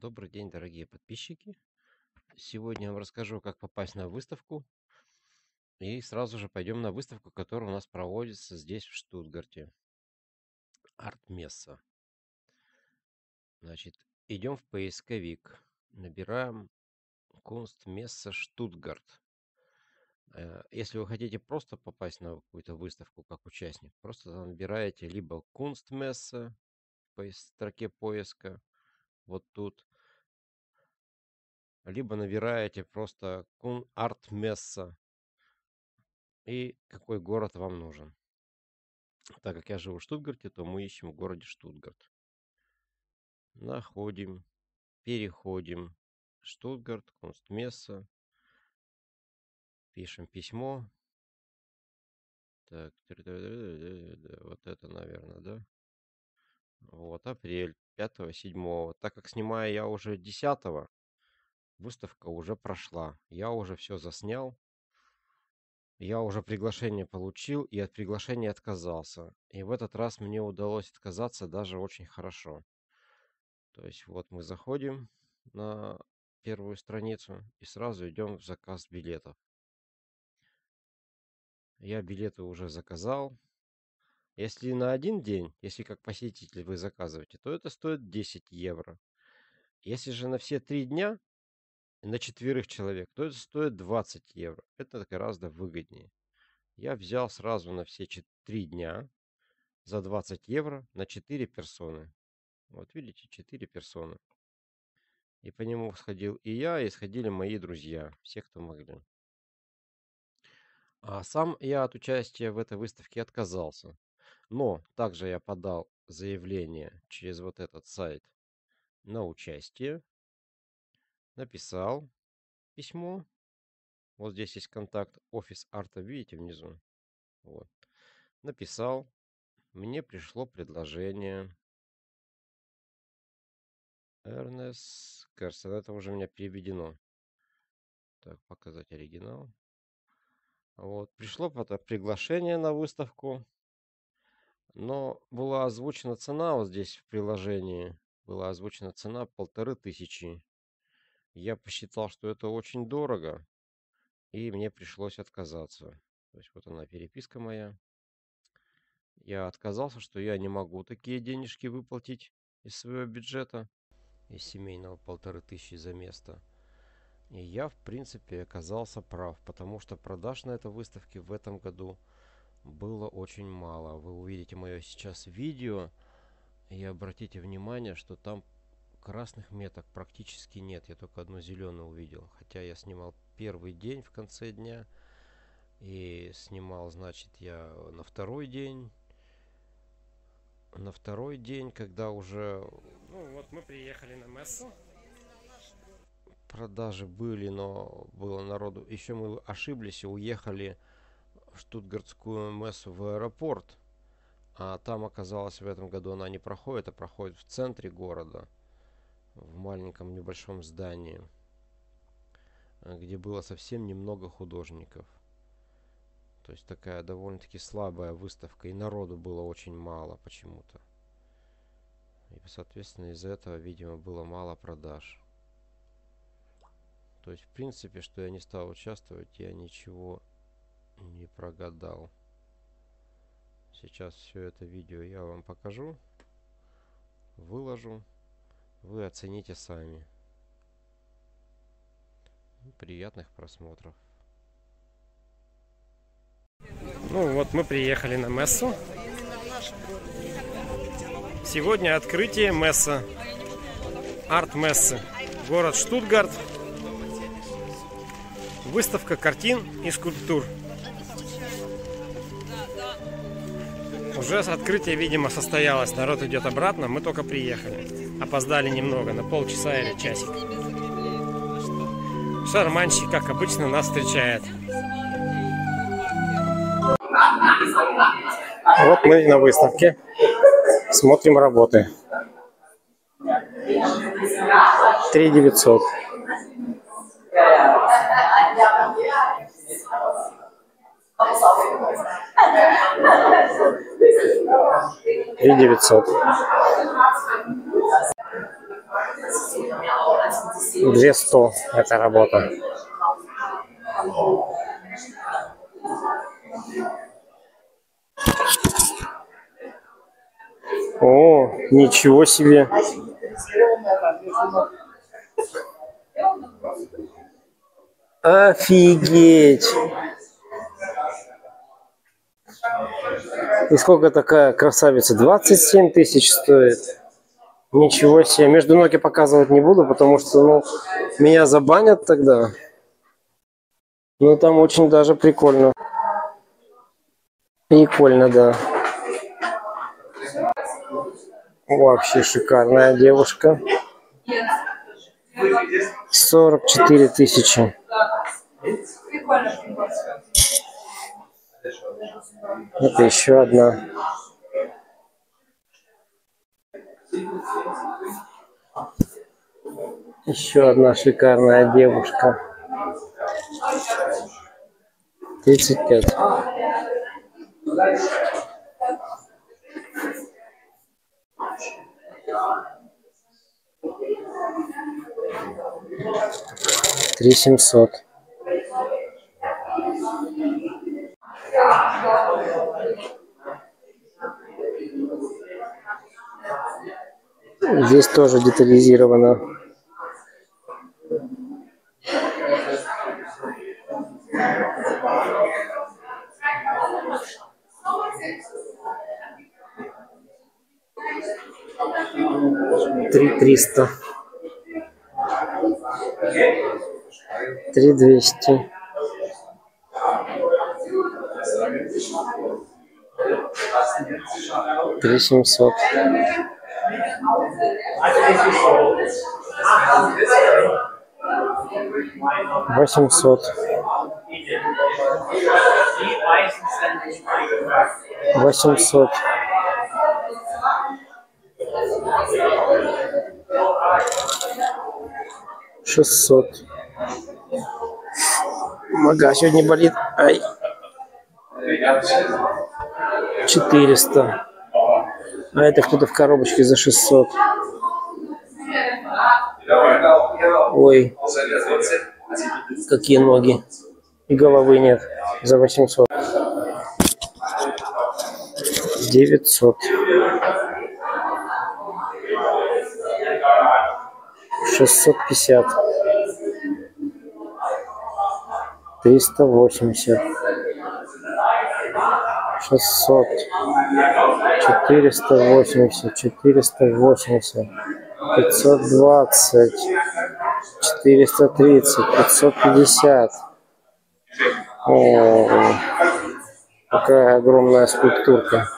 Добрый день, дорогие подписчики. Сегодня я вам расскажу, как попасть на выставку. И сразу же пойдем на выставку, которая у нас проводится здесь, в Штутгарте. Артмесса. Значит, идем в поисковик. Набираем Kunstmesse Штутгарт. Э, Если вы хотите просто попасть на какую-то выставку как участник, просто набираете либо Kunstmesse по строке поиска, вот тут, либо набираете просто Кун Арт Месса и какой город вам нужен. Так как я живу в Штутгарте, то мы ищем в городе Штутгарт. Находим, переходим. Штутгарт, Кунстмесса. Пишем письмо. Так, вот это, наверное, да? Вот, апрель, 5-7. Так как снимаю я уже 10 выставка уже прошла. Я уже все заснял. Я уже приглашение получил и от приглашения отказался. И в этот раз мне удалось отказаться даже очень хорошо. То есть вот мы заходим на первую страницу и сразу идем в заказ билетов. Я билеты уже заказал. Если на один день, если как посетитель вы заказываете, то это стоит 10 евро. Если же на все три дня, на четверых человек, то это стоит 20 евро. Это гораздо выгоднее. Я взял сразу на все три дня за 20 евро на 4 персоны. Вот видите, 4 персоны. И по нему сходил и я, и сходили мои друзья, все, кто могли. А сам я от участия в этой выставке отказался. Но также я подал заявление через вот этот сайт на участие. Написал письмо. Вот здесь есть контакт офис арта, видите, внизу. Вот. Написал. Мне пришло предложение. Эрнест Керсон. Это уже у меня переведено. Так, показать оригинал. Вот. Пришло приглашение на выставку. Но была озвучена цена вот здесь в приложении. Была озвучена цена полторы тысячи. Я посчитал, что это очень дорого. И мне пришлось отказаться. То есть вот она переписка моя. Я отказался, что я не могу такие денежки выплатить из своего бюджета. Из семейного полторы тысячи за место. И я, в принципе, оказался прав. Потому что продаж на этой выставке в этом году было очень мало. Вы увидите мое сейчас видео и обратите внимание, что там красных меток практически нет. Я только одну зеленую увидел. Хотя я снимал первый день в конце дня. И снимал, значит, я на второй день. На второй день, когда уже... Ну вот мы приехали на мессу. Продажи были, но было народу. Еще мы ошиблись и уехали штутгартскую мессу в аэропорт. А там оказалось в этом году она не проходит, а проходит в центре города. В маленьком небольшом здании. Где было совсем немного художников. То есть такая довольно-таки слабая выставка. И народу было очень мало почему-то. И, соответственно, из-за этого, видимо, было мало продаж. То есть, в принципе, что я не стал участвовать, я ничего не прогадал. Сейчас все это видео я вам покажу, выложу, вы оцените сами. Приятных просмотров. Ну вот мы приехали на мессу. Сегодня открытие месса. Арт-мессы. Город Штутгарт. Выставка картин и скульптур. Уже открытие, видимо, состоялось. Народ идет обратно. Мы только приехали. Опоздали немного, на полчаса или часик. Шарманщик, как обычно, нас встречает. Вот мы на выставке. Смотрим работы. 3 900. Три девятьсот. Две сто эта работа. О, ничего себе. Офигеть. И сколько такая красавица? 27 тысяч стоит. Ничего себе. Между ноги показывать не буду, потому что ну, меня забанят тогда. Ну там очень даже прикольно. Прикольно, да. Вообще шикарная девушка. 44 тысячи. Это еще одна. Еще одна шикарная девушка. 35. Три семьсот. Здесь тоже детализировано. Три триста. Три двести. Три семьсот. Восемьсот. Восемьсот. Шестьсот. Нога сегодня болит. Ай. Четыреста. А это кто-то в коробочке за 600. Ой, какие ноги. И головы нет. За 800. 900. 650. 380. 600. 480, 480, 520, 430, 550. О, какая огромная скульптурка.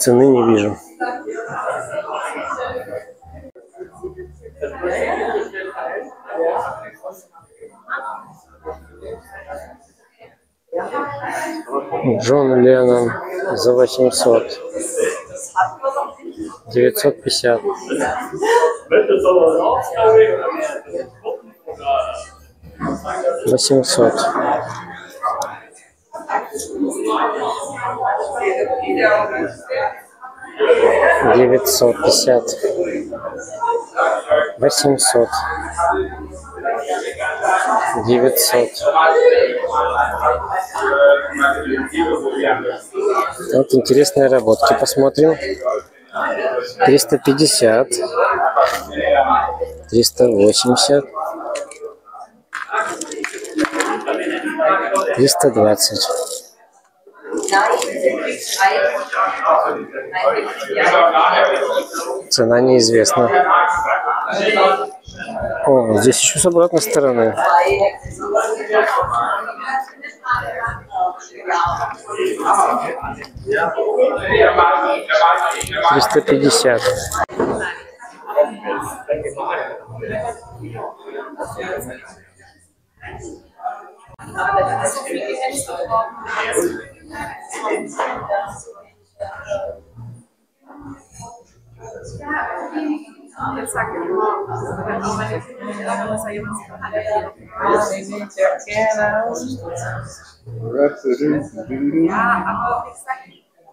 Цены не вижу. Джон Леннон за 800. 950. Восемьсот. Девятьсот пятьдесят. Восемьсот. Девятьсот. Вот интересные работки посмотрим. Триста пятьдесят. Триста восемьдесят. Триста двадцать. Цена неизвестна. О, здесь еще с обратной стороны. Триста пятьдесят. Jetzt sag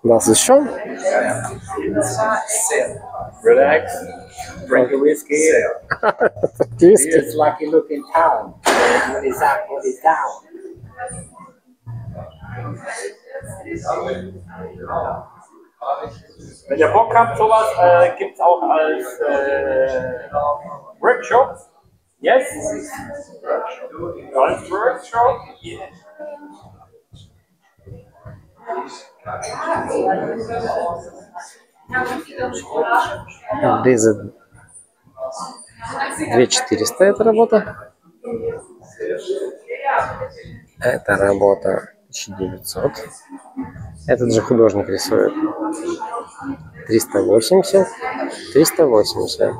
Nosso show? Relax. Drink a whiskey. whiskey. It's like you look in town. What is up? What is down? Wenn ihr Bock habt, sowas äh, gibt es auch als äh, Workshop. Yes? Als Workshop? Дезы 2400 эта работа. Это работа 1900. Этот же художник рисует 380, 380.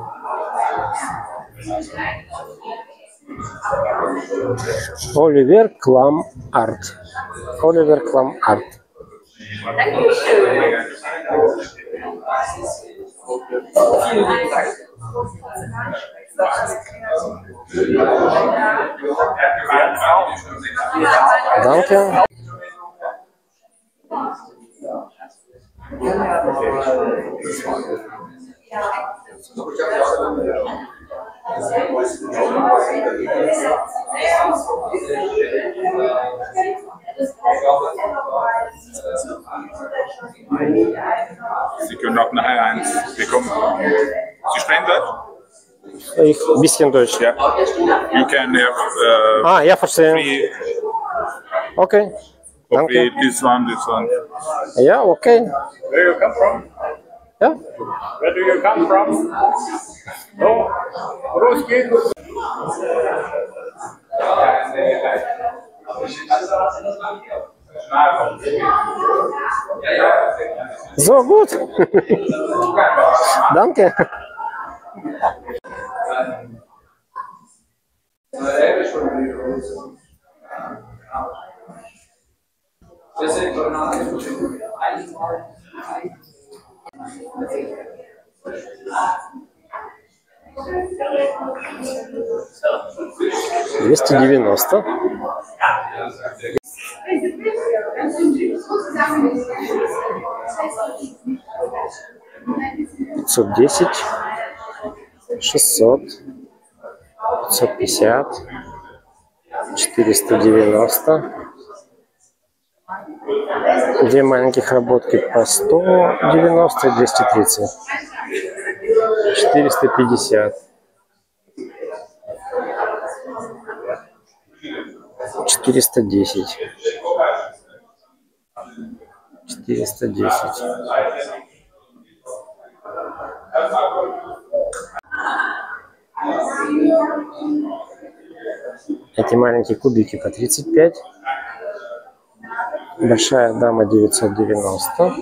Оливер Клам Арт. Оливер Клам Арт. Sie können auch nachher eins bekommen. Sie sprechen Deutsch? Ich, ein bisschen Deutsch. Ja. You can have, uh, ah, ja, verstehe. Okay. Copy this one, this one. Yeah, okay. Where you come from? Yeah. Where do you come from? No. Ruski. So good. Danke. Двести девяносто. Пятьсот десять. Шестьсот. Пятьсот пятьдесят. Четыреста девяносто. Две маленьких работки по 190 и 230. 450. 410. 410. Эти маленькие кубики по 35. Большая дама 990.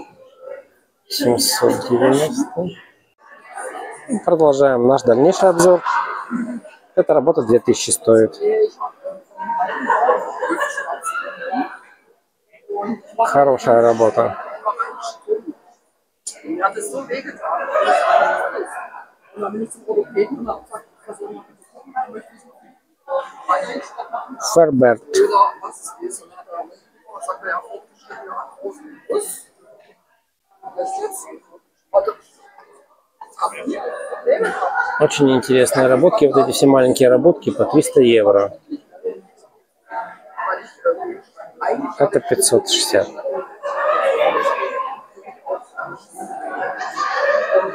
790. И Продолжаем наш дальнейший обзор. Эта работа 2000 стоит. Хорошая работа. Mir Очень интересные работки. Вот эти все маленькие работки по 300 евро. Это 560.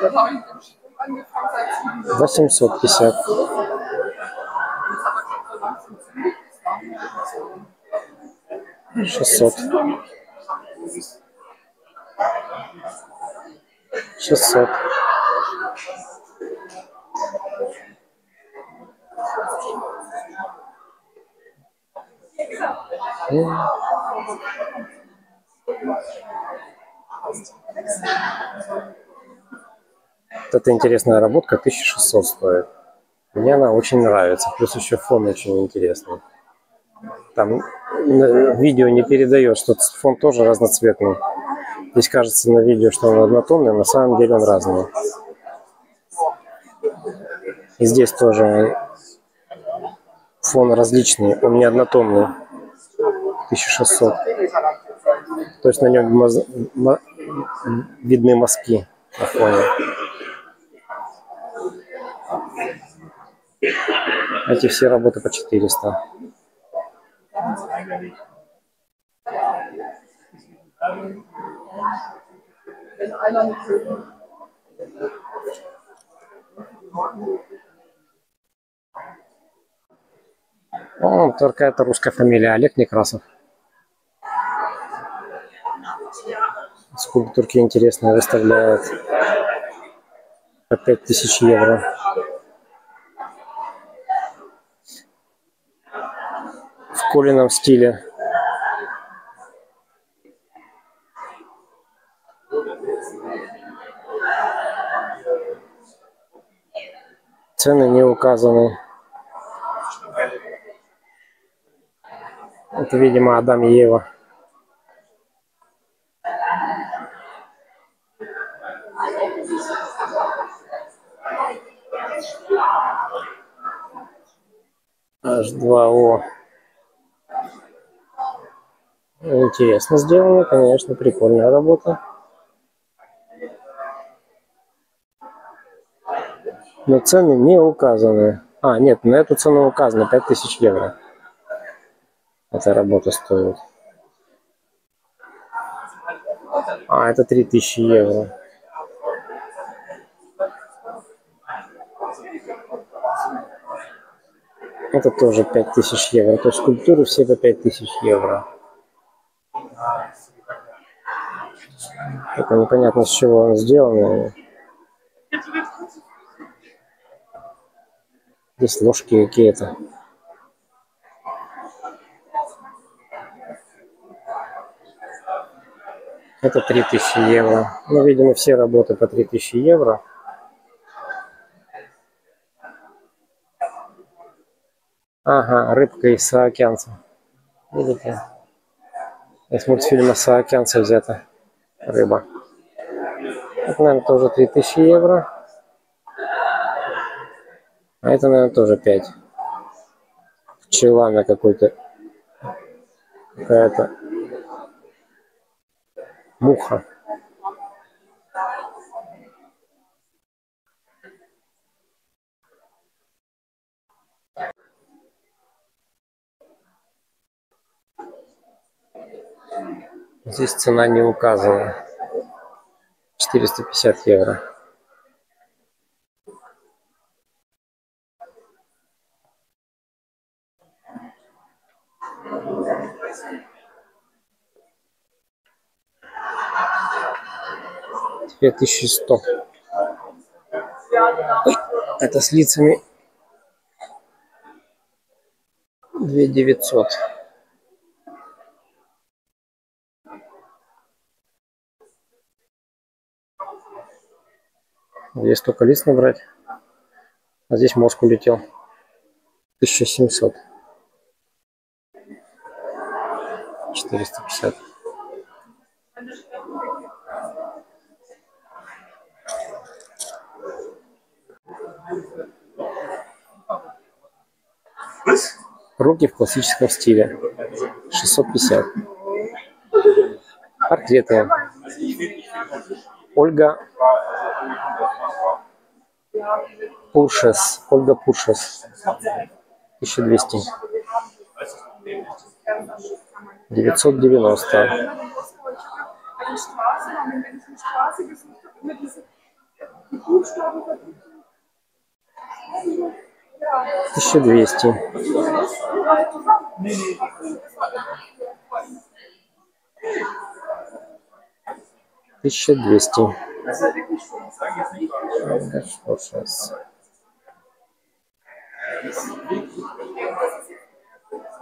dann habe ich mit Эта интересная работка 1600 стоит. Мне она очень нравится. Плюс еще фон очень интересный. Там видео не передает, что фон тоже разноцветный. Здесь кажется на видео, что он однотонный, на самом деле он разный. И здесь тоже фон различный, он не однотонный. 1600. То есть на нем видны мазки на фоне. Эти все работы по 400. Wenn einer mit Höhen О, только это русская фамилия, Олег Некрасов. Скульптурки интересные выставляют. По 5000 евро. Колином стиле. Цены не указаны. Это, видимо, Адам и Ева. H2O. Интересно сделано, конечно, прикольная работа. Но цены не указаны. А, нет, на эту цену указано 5000 евро. Эта работа стоит. А, это 3000 евро. Это тоже 5000 евро. То есть скульптуры все по 5000 евро. Это непонятно, с чего он сделан. Здесь ложки какие-то. Это 3000 евро. Ну, видимо, все работы по 3000 евро. Ага, рыбка из Саакянца. Видите? Из мультфильма Саакянца взята рыба. Это, наверное, тоже 3000 евро. А это, наверное, тоже 5. Пчела на какой-то... Какая-то муха. Здесь цена не указана. 450 евро. Теперь 1100. Ой, это с лицами 2900. Здесь только лист набрать. А здесь мозг улетел. 1700. 450. Руки в классическом стиле. 650. Портреты. Ольга Пуршес. Ольга Пуршес. 1200. 990. eine Straße 1200. Тысяча двести. Хорошо, сейчас.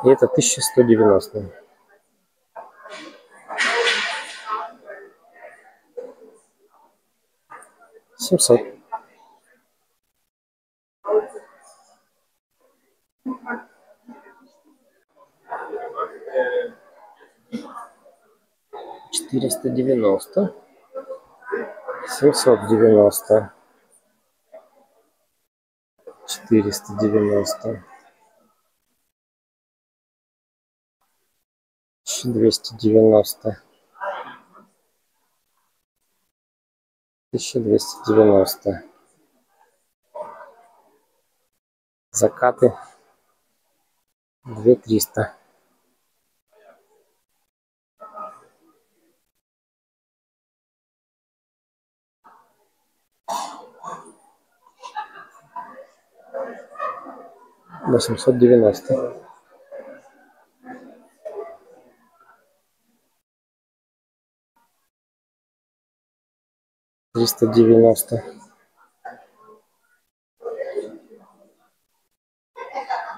И это 1190. Семьсот. Четыреста девяносто. Семьсот девяносто. четыреста девяносто, двести девяносто, тысяча двести девяносто. Закаты две триста. Восемьсот девяносто. триста девяносто.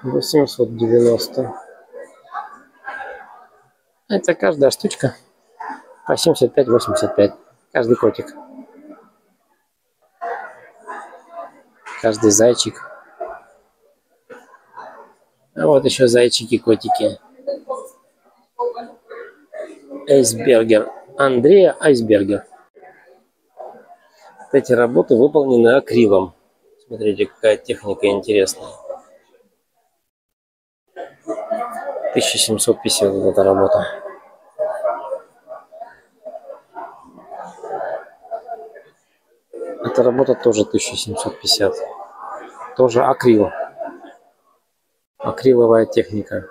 восемьсот девяносто. Это каждая штучка по семьдесят пять восемьдесят пять. Каждый котик. Каждый зайчик а вот еще зайчики-котики. Айсбергер. Андрея Айсбергер. Эти работы выполнены акрилом. Смотрите, какая техника интересная. 1750 вот эта работа. Эта работа тоже 1750. Тоже акрил акриловая техника.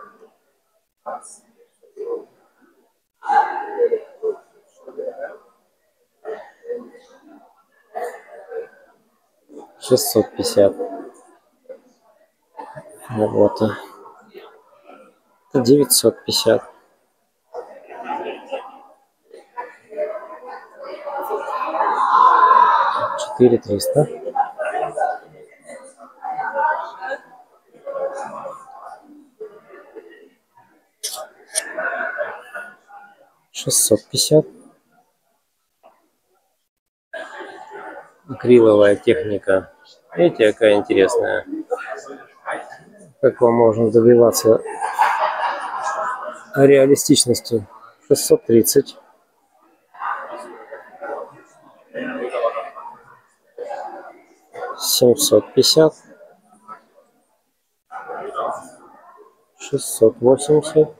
Шестьсот пятьдесят. Работа девятьсот пятьдесят. Четыре триста шестьсот пятьдесят. Акриловая техника. Видите какая интересная? Как вам можно добиваться реалистичности? 630 семьсот пятьдесят. Шестьсот восемьдесят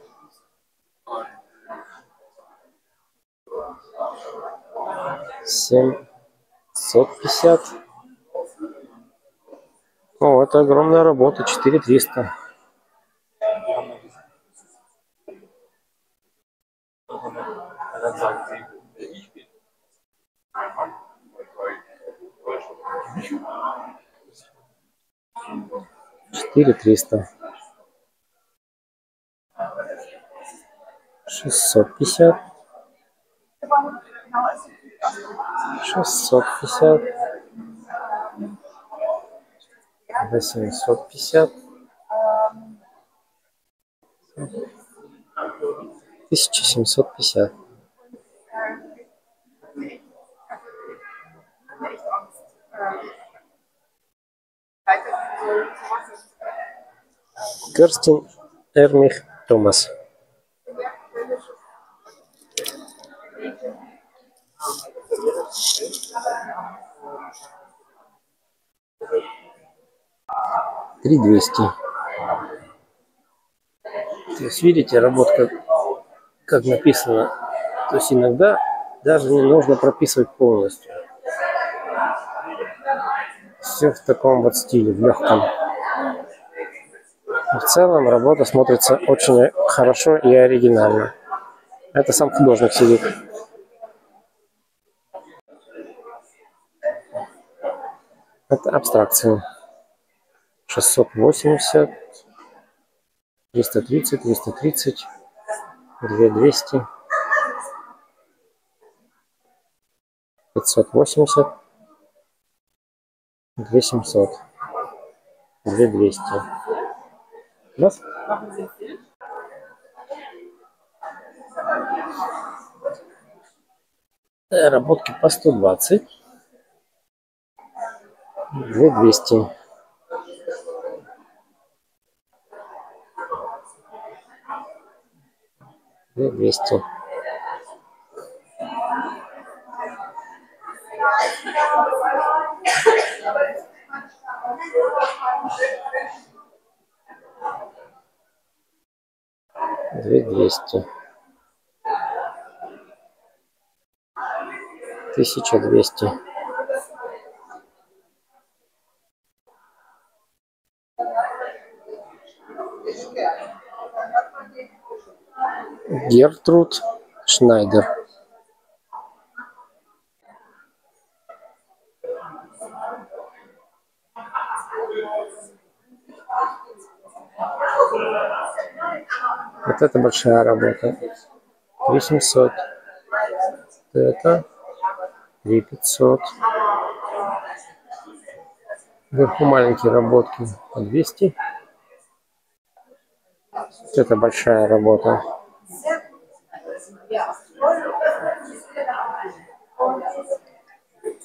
семьсот пятьдесят. О, это огромная работа, четыре триста. Четыре триста. Шестьсот пятьдесят шестьсот пятьдесят восемьсот пятьдесят тысяча семьсот пятьдесят. Керстин Эрмих Томас три двести. То есть видите работа как, как написано то есть иногда даже не нужно прописывать полностью. Все в таком вот стиле в легком в целом работа смотрится очень хорошо и оригинально. Это сам художник сидит. Это абстракция 680 330 330 2200 580 2700 2200 раз. Работки по 120 2200 две двести Две двести. Тысяча двести. Гертруд Шнайдер. Вот это большая работа. 3700. Это 3500. Вверху маленькие работки по 200. Вот это большая работа.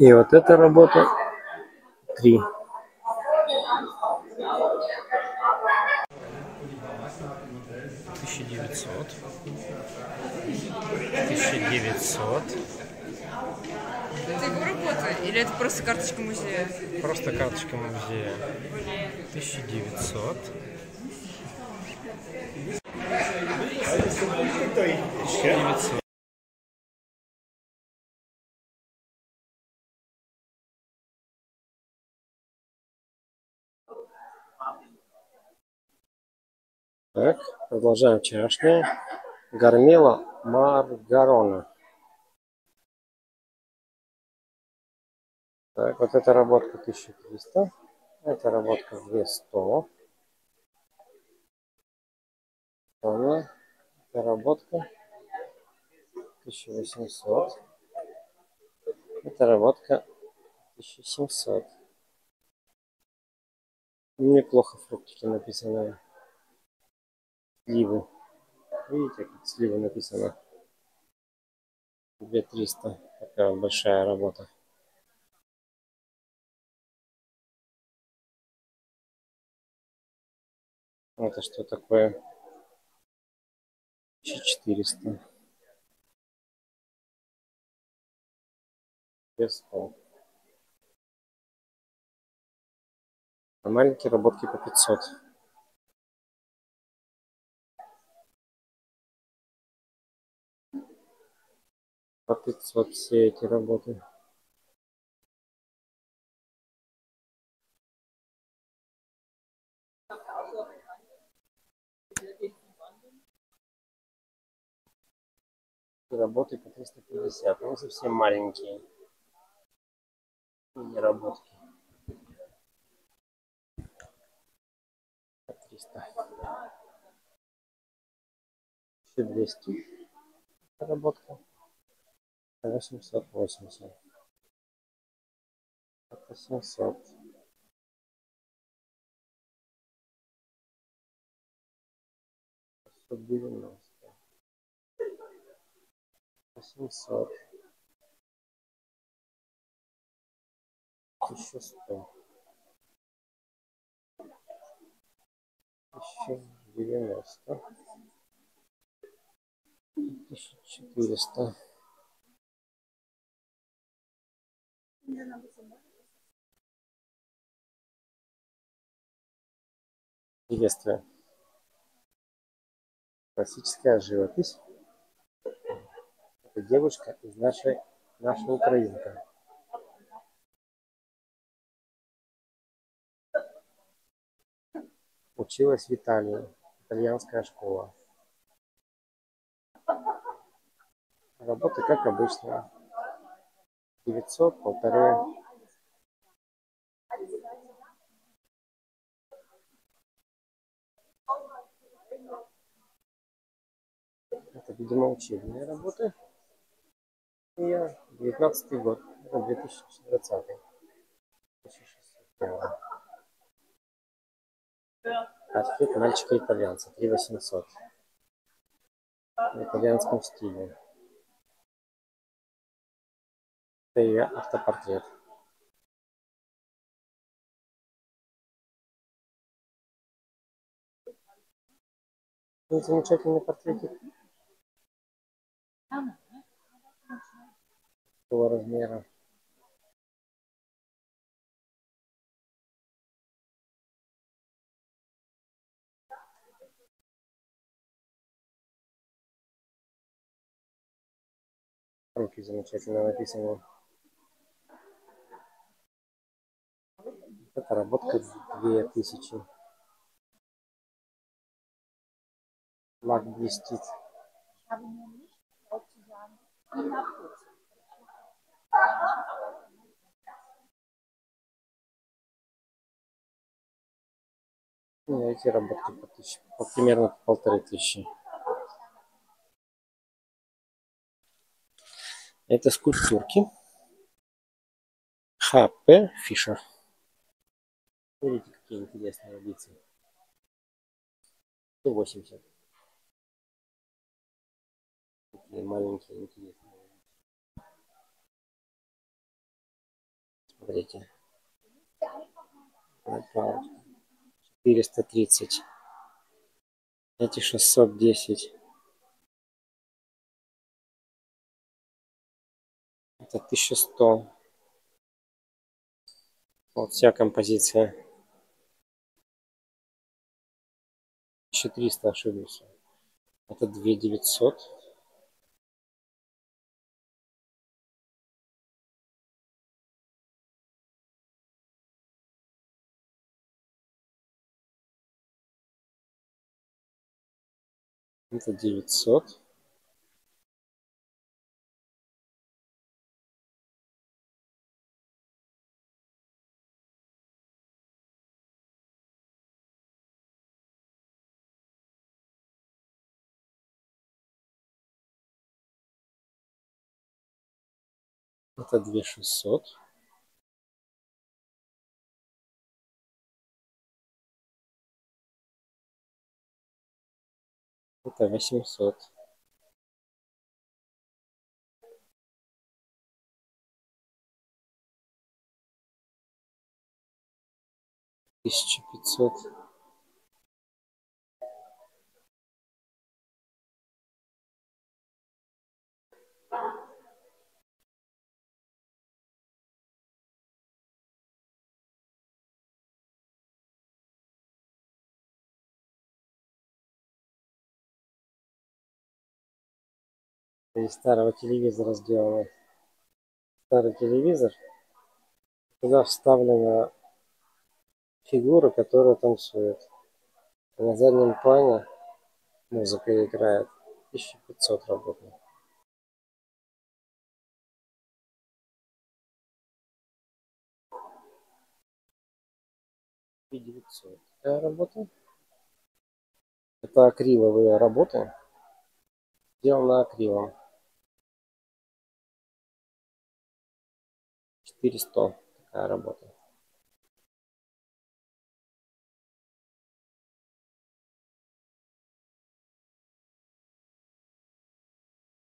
И вот эта работа 3. Тысяча девятьсот. Это его работа или это просто карточка музея? Просто карточка музея. 1900. 1900. Так, продолжаем вчерашнее. Гармела Маргарона. Так, вот эта работка 1300. Эта работка 200. Она, эта работка 1800. Эта работка 1700. Неплохо фруктики написаны. Сливы. Видите, как сливы написано? 2300. Такая большая работа. Это что такое? 1400. Без пол. А маленькие работки по 500. По 500 все эти работы. Работы по 350. Ну, совсем маленькие. Мини-работки. По 300. 1200. Работка. 880. Это 700. Шестьсот девяносто. Восемьсот. Тысяча сто. Тысяча девяносто. Тысяча четыреста. Приветствую. Классическая живопись. Это девушка из нашей, наша украинка. Училась в Италии. Итальянская школа. Работа как обычно. 900, полторы. Это, видимо, учебные работы. И я 19 год. Это 2020. 1600 Портрет мальчика-итальянца. 3800. В итальянском стиле. ее автопортрет Какой замечательный портретик. Какого размера? Руки замечательно написаны. Эта работка 2000. Лак блестит. Ну, эти работки по, тысяч, по примерно полторы тысячи. Это скульптурки. Х.П. Фишер. Смотрите, какие интересные лица. 180. Такие маленькие, интересные. Смотрите. Это 430. Эти 610. Это 1100. Вот вся композиция. 1300 ошибся. Это 2900. Это 900. Это 2600. Это 800. Тысяча пятьсот. Из старого телевизора сделано. Старый телевизор. Туда вставлена фигура, которая танцует. На заднем плане музыка играет. 1500 работает. И 900. Такая работа. Это акриловые работы. Сделано акрилом. 400 такая работа.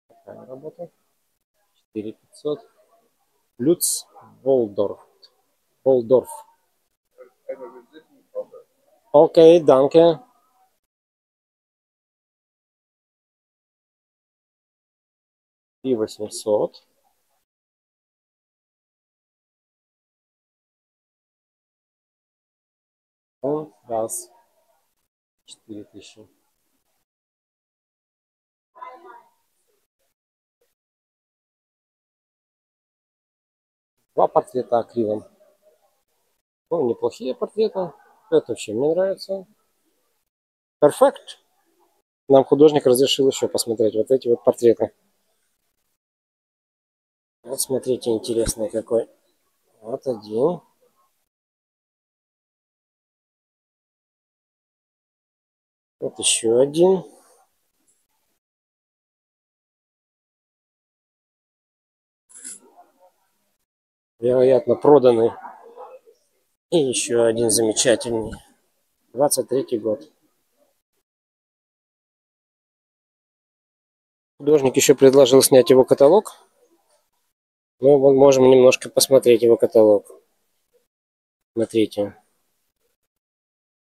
Такая работа. 4500. Люц Волдорф. Волдорф. Окей, данке. И 800. Он раз. Четыре тысячи. Два портрета акрилом. Ну, неплохие портреты. Это вообще мне нравится. Перфект. Нам художник разрешил еще посмотреть вот эти вот портреты. Вот смотрите, интересный какой. Вот один. Вот еще один. Вероятно, проданный. И еще один замечательный. 23 год. Художник еще предложил снять его каталог. Мы можем немножко посмотреть его каталог. Смотрите.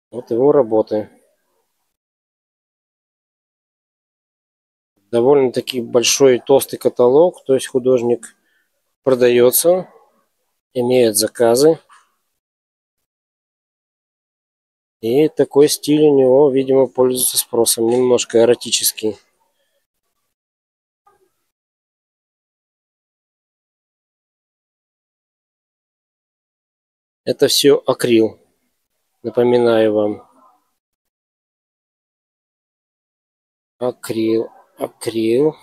Вот его работы. довольно-таки большой толстый каталог, то есть художник продается, имеет заказы. И такой стиль у него, видимо, пользуется спросом, немножко эротический. Это все акрил, напоминаю вам. Акрил, акрил.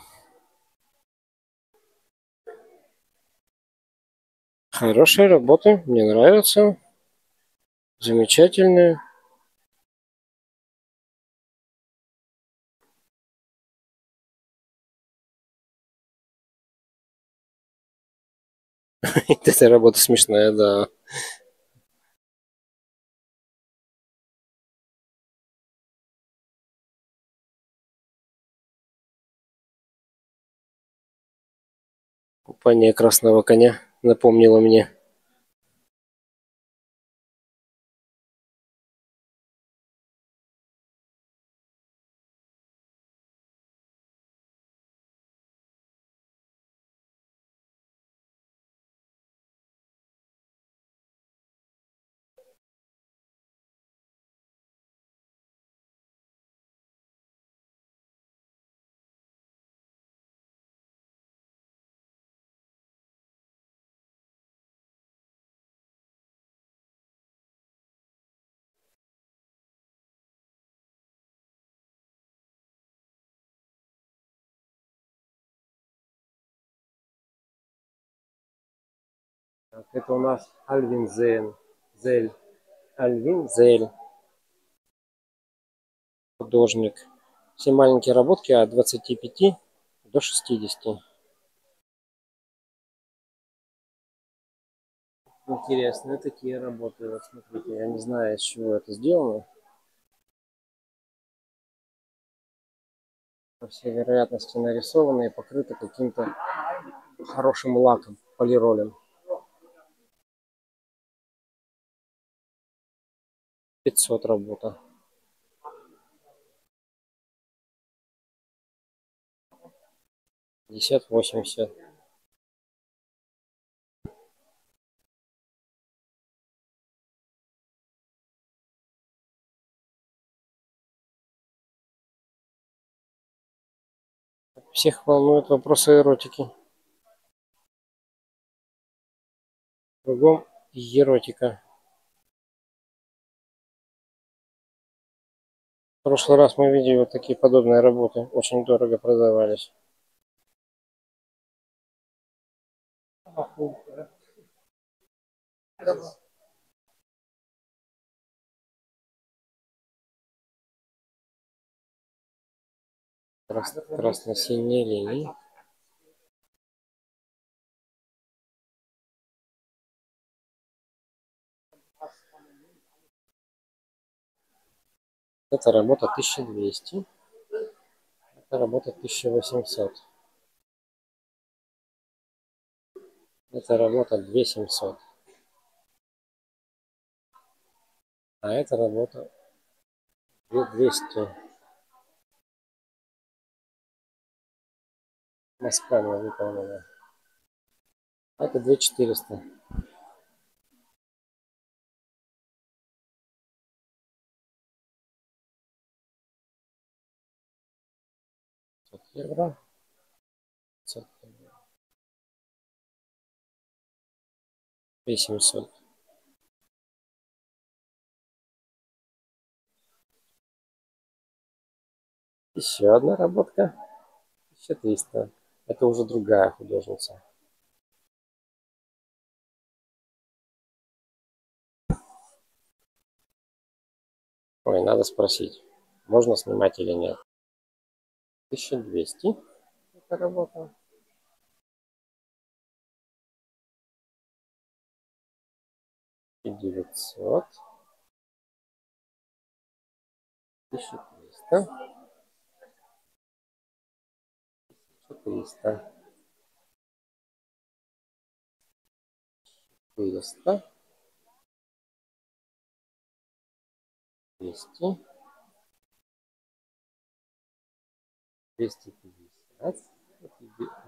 Хорошая работа, мне нравится. Замечательная. Эта работа смешная, да. Купание красного коня напомнило мне. Так, это у нас Альвин Зен. Зель. Альвин Зель. Художник. Все маленькие работки от 25 до 60. Интересные такие работы. Вот смотрите, я не знаю, из чего это сделано. По всей вероятности нарисованы и покрыты каким-то хорошим лаком, полиролем. 500 работа. Пятьдесят восемьдесят. Всех волнуют вопросы эротики. Кругом еротика. Прошлый раз мы видели вот такие подобные работы. Очень дорого продавались. Крас красно-синие линии. Это работа 1200. Это работа 1800. Это работа 2700. А это работа 200. Москва выполнена. Это 2400. Евро. 500 евро. 800. Еще одна работка. 1300. Это уже другая художница. Ой, надо спросить, можно снимать или нет. 1200 это работа. И 900. 1300. 1300. 400. 200. 250.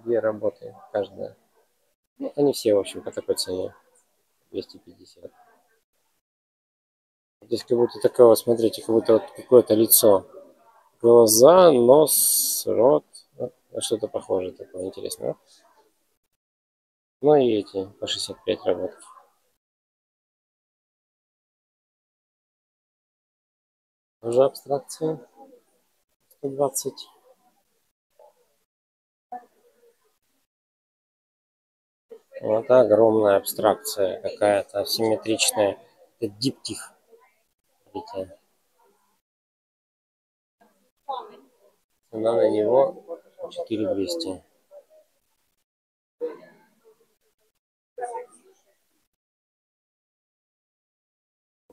Две работы каждая. Ну, они все, в общем, по такой цене. 250. Здесь как будто такое, смотрите, как будто вот какое-то лицо. Глаза, нос, рот. Ну, на что-то похожее такое интересное. Ну и эти по 65 работ. Уже абстракция. 120. Вот огромная абстракция какая-то симметричная. Это диптих. Видите? Цена на него 4200.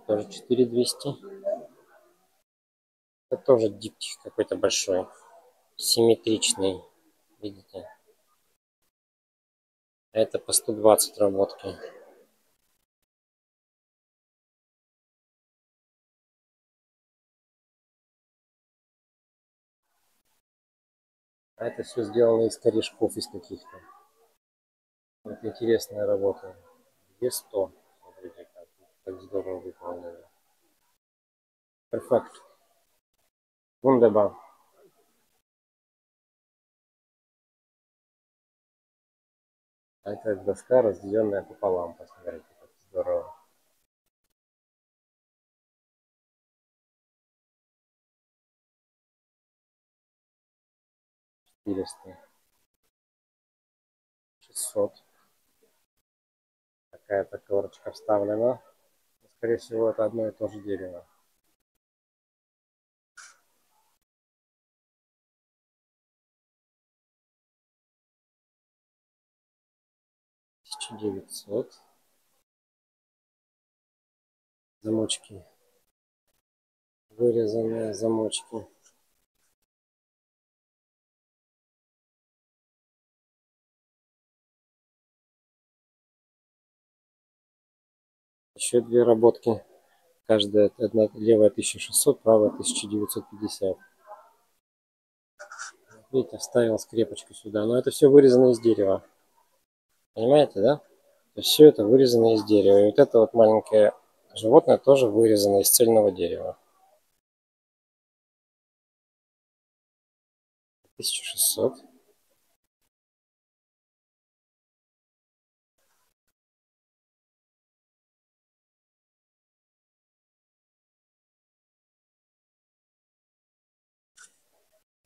Тоже 4200. Это тоже диптих какой-то большой. Симметричный. Видите? Это по 120 работки. А это все сделано из корешков, из каких-то. Вот интересная работа. Где 100? Смотрите, как, как здорово выполнено. Перфект. Wunderbar. А это доска, разделенная пополам. Посмотрите, как здорово. Четыреста. Шестьсот. Какая-то корочка вставлена. Скорее всего, это одно и то же дерево. Тысяча девятьсот. Замочки. Вырезанные замочки. Еще две работки. Каждая одна левая 1600, правая 1950. Видите, вставил скрепочку сюда. Но это все вырезано из дерева. Понимаете, да? Все это вырезано из дерева. И вот это вот маленькое животное тоже вырезано из цельного дерева. 1600.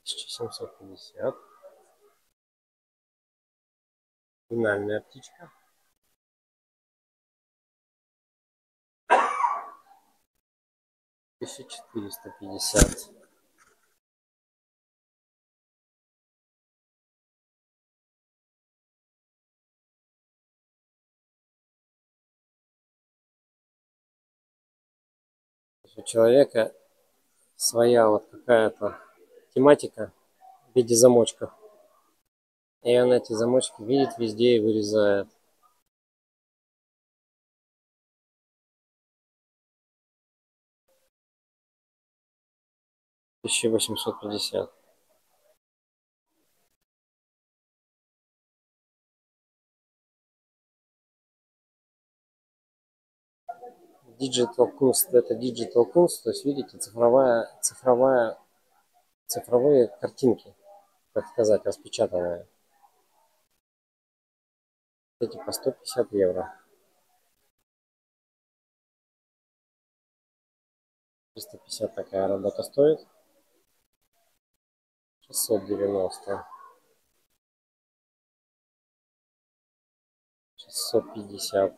Тысяча семьсот пятьдесят. Финальная птичка. Тысяча четыреста пятьдесят. У человека своя вот какая-то тематика в виде замочков. И он эти замочки видит везде и вырезает. Тысяча восемьсот пятьдесят. Digital Kunst, это Digital Kunst, то есть видите, цифровая, цифровая, цифровые картинки, как сказать, распечатанные. Эти по 150 евро. 350 такая работа стоит. 690. 650.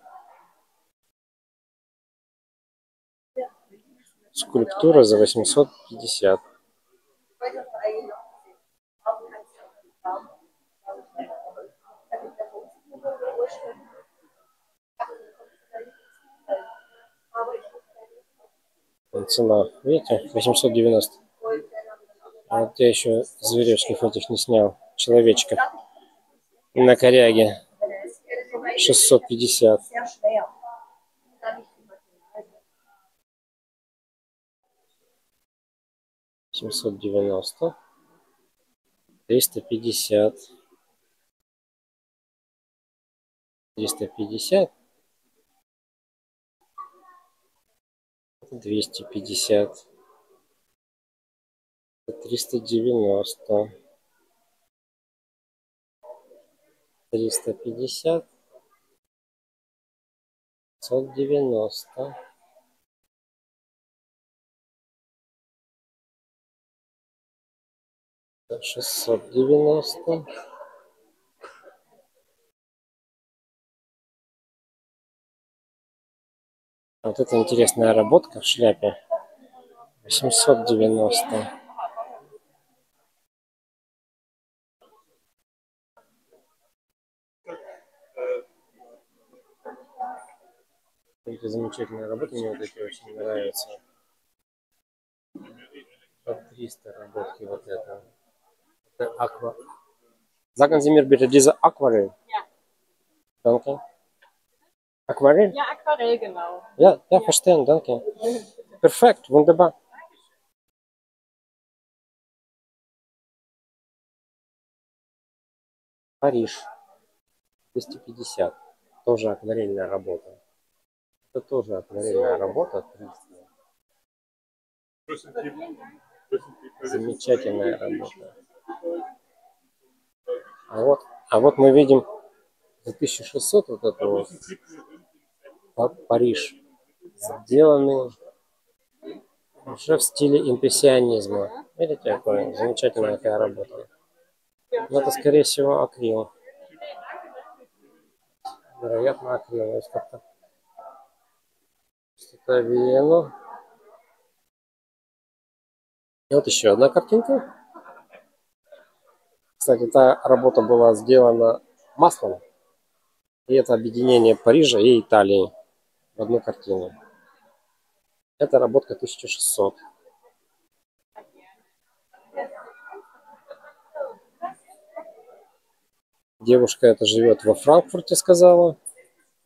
Скульптура за 850. Цена, видите, 890. А вот я еще зверевских этих не снял. Человечка. На коряге. 650. Семьсот девяносто. Триста пятьдесят. триста пятьдесят. двести пятьдесят. триста девяносто. триста пятьдесят. пятьсот девяносто. шестьсот девяносто. Вот это интересная работка в шляпе. 890. Это замечательная работа, мне вот эти очень нравятся. По 300 работки вот это. Это аква. Sagen Sie mir bitte diese Aquarell. Ja. Danke. Aquarell? Ja, Aquarell, genau. Ja, ja, verstehen, danke. Perfekt, wunderbar. Париж. 250. Тоже акварельная работа. Это тоже акварельная работа. 300. Замечательная работа. А вот, а вот мы видим за 1600 вот это вот Париж. Сделанный уже в стиле импрессионизма. Видите, какая замечательная такая работа. Но это, скорее всего, акрил. Вероятно, акрил. Что-то Вену. И вот еще одна картинка. Кстати, эта работа была сделана маслом. И это объединение Парижа и Италии в одну картину. Это работка 1600. Девушка эта живет во Франкфурте, сказала.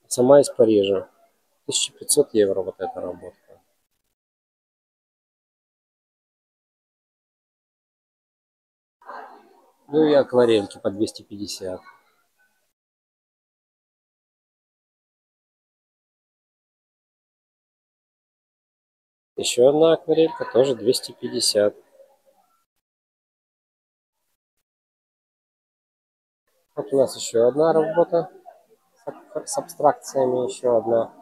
Сама из Парижа. 1500 евро вот эта работа. Ну и акварельки по 250. Еще одна акварелька, тоже 250. Вот у нас еще одна работа с аб- с абстракциями, еще одна,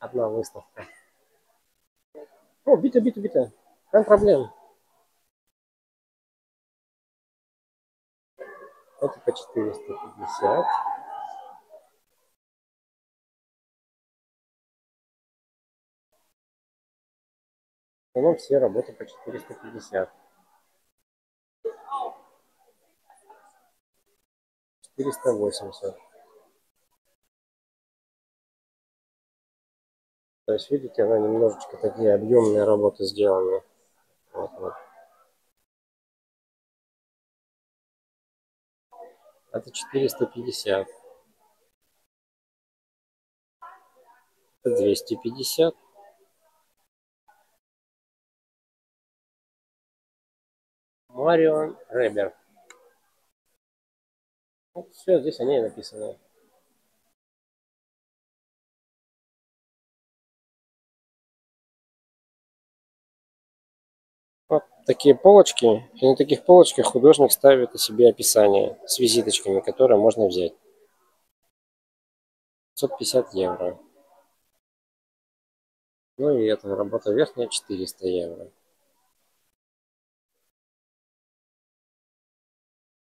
одна выставка. О, бита, бита, бита. Kein проблем. Это по 450. Основном все работы по 450. 480. То есть, видите, она немножечко такие объемные работы сделаны. Вот, вот. Это 450. Это 250. Марион Ребер. Вот все, здесь они и написаны. Вот такие полочки. И на таких полочках художник ставит о себе описание с визиточками, которые можно взять. 550 евро. Ну и эта работа верхняя 400 евро.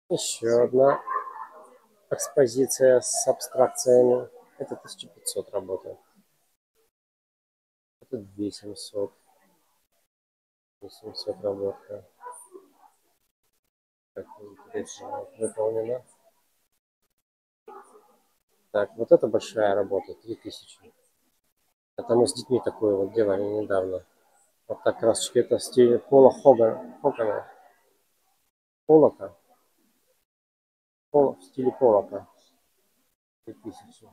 Еще одна экспозиция с абстракциями. Это 1500 работа. Это 2700. 800 работа. Так, выполнено. Так, вот это большая работа, 3000. Это мы с детьми такое вот делали недавно. Вот так красочки, это в стиле Пола Хогана. Хогана. В стиле Полока. 3000.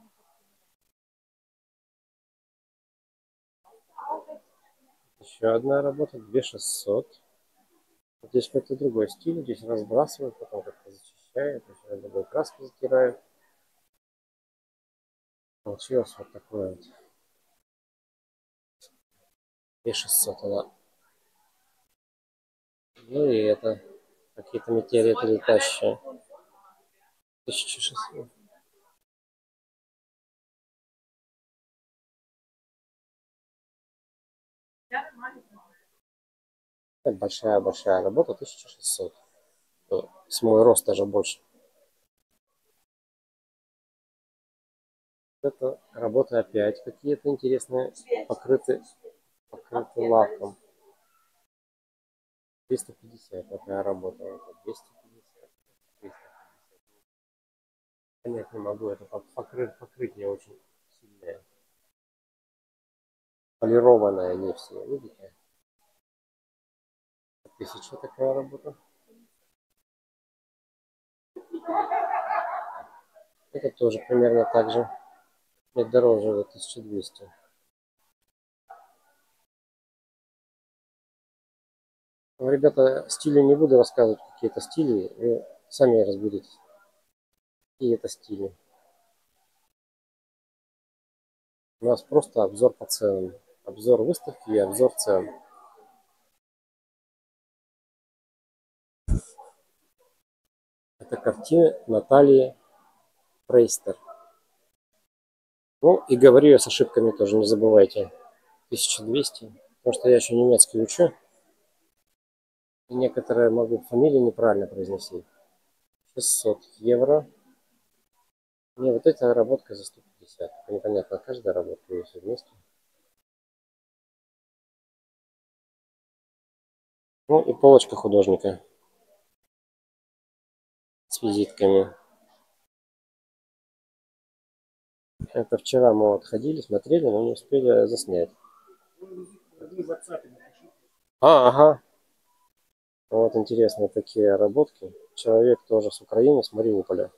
Еще одна работа, 2600. Здесь какой-то другой стиль, здесь разбрасывают, потом как-то зачищают, еще другой краску затирают. Получилось вот такое вот. 2600 она. Ну и это, какие-то метеориты летающие. 1600. Это большая-большая работа, 1600. что с мой рост даже больше. Это работа опять какие-то интересные, покрыты, покрыты лаком. 350 такая работа. Это 250. 350. Понять не могу, это покрыть, покрытие очень сильное. Полированное не все, видите? Тысяча такая работа. Это тоже примерно так же. Нет, дороже, это 1200. Ну, ребята, стили не буду рассказывать, какие это стили. Вы сами разберитесь. Какие это стили. У нас просто обзор по ценам. Обзор выставки и обзор цен. Это картина Натальи Прейстер. Ну и говорю я с ошибками тоже, не забывайте. 1200. Потому что я еще немецкий учу. И некоторые могу фамилии неправильно произносить. 600 евро. Не, вот эта работка за 150. Непонятно, каждая работка есть вместе. Ну и полочка художника с визитками. Это вчера мы вот ходили, смотрели, но не успели заснять. А, ага. Вот интересные такие работки. Человек тоже с Украины, с Мариуполя.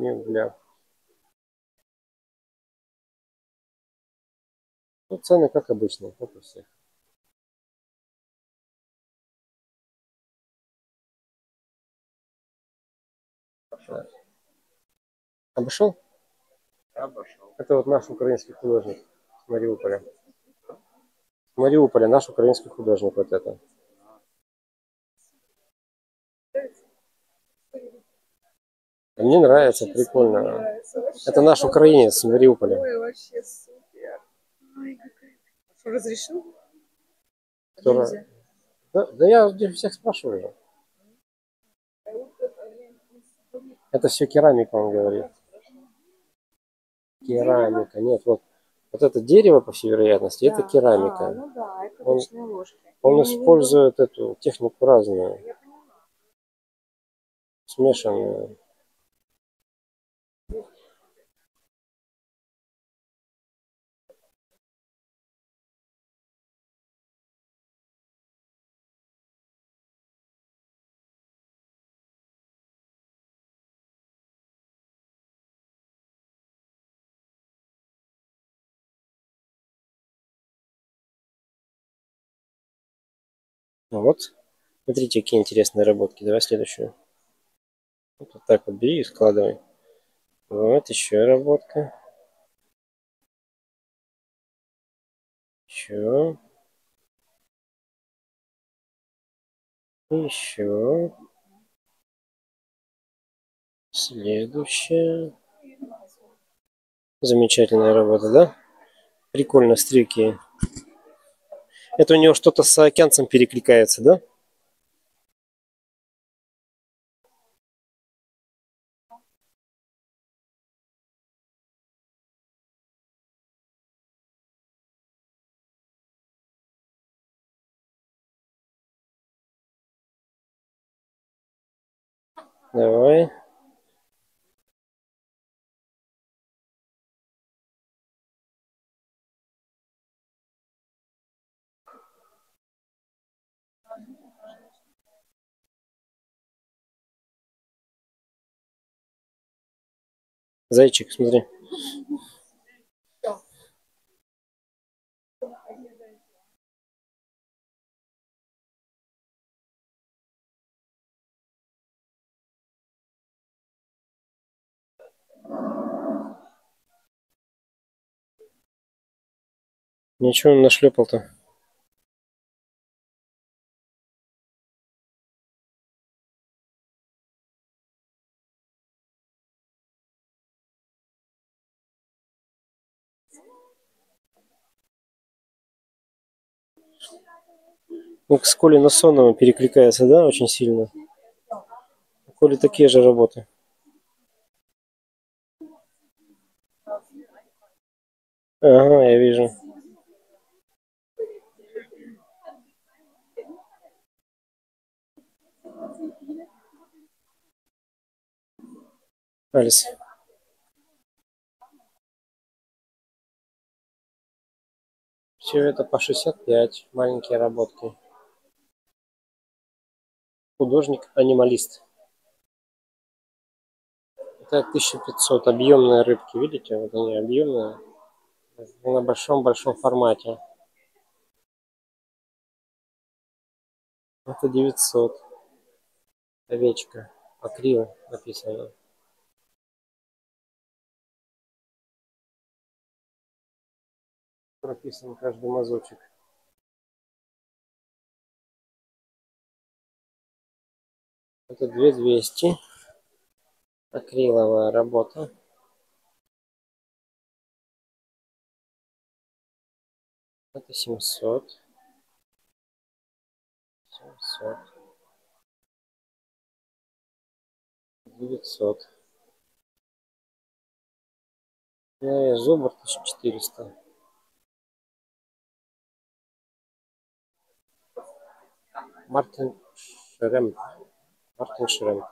Не бля. Ну, цены как обычно, как у всех. Обошел? Обошел. Это вот наш украинский художник с Мариуполя. С Мариуполя наш украинский художник вот это. Мне нравится, прикольно. Это наш украинец с Мариуполя. Ой, вообще супер. Ой, какая. Что, разрешил? Да, да я всех спрашиваю. Это все керамика, он говорит. Керамика. Нет, вот, вот это дерево, по всей вероятности, это Да. А, керамика. ну да, это Он- ложки. Он Я в использует эту технику разную, смешанную. Ну Вот. Смотрите, какие интересные работки. Давай следующую. Вот, вот так вот бери и складывай. Вот еще работка. Еще. Еще. Следующая. Замечательная работа, да? Прикольно, стрелки. Это у него что-то с океанцем перекликается, да? Давай. Зайчик, смотри. Ничего он нашлепал-то. Ну, с Колей Насоновым перекликается, да, очень сильно. У Коли такие же работы. Ага, я вижу. Алис. Все это по 65, маленькие работки. Художник-анималист. Это 1500, объемные рыбки, видите? Вот они объемные. На большом-большом формате. Это 900. Овечка. Акрил написано. прописан каждый мазочек. Это 2200. Акриловая работа. Это 700. 700. 900. Ну и зубр 1400. Мартин Шрем. Мартин Шрем.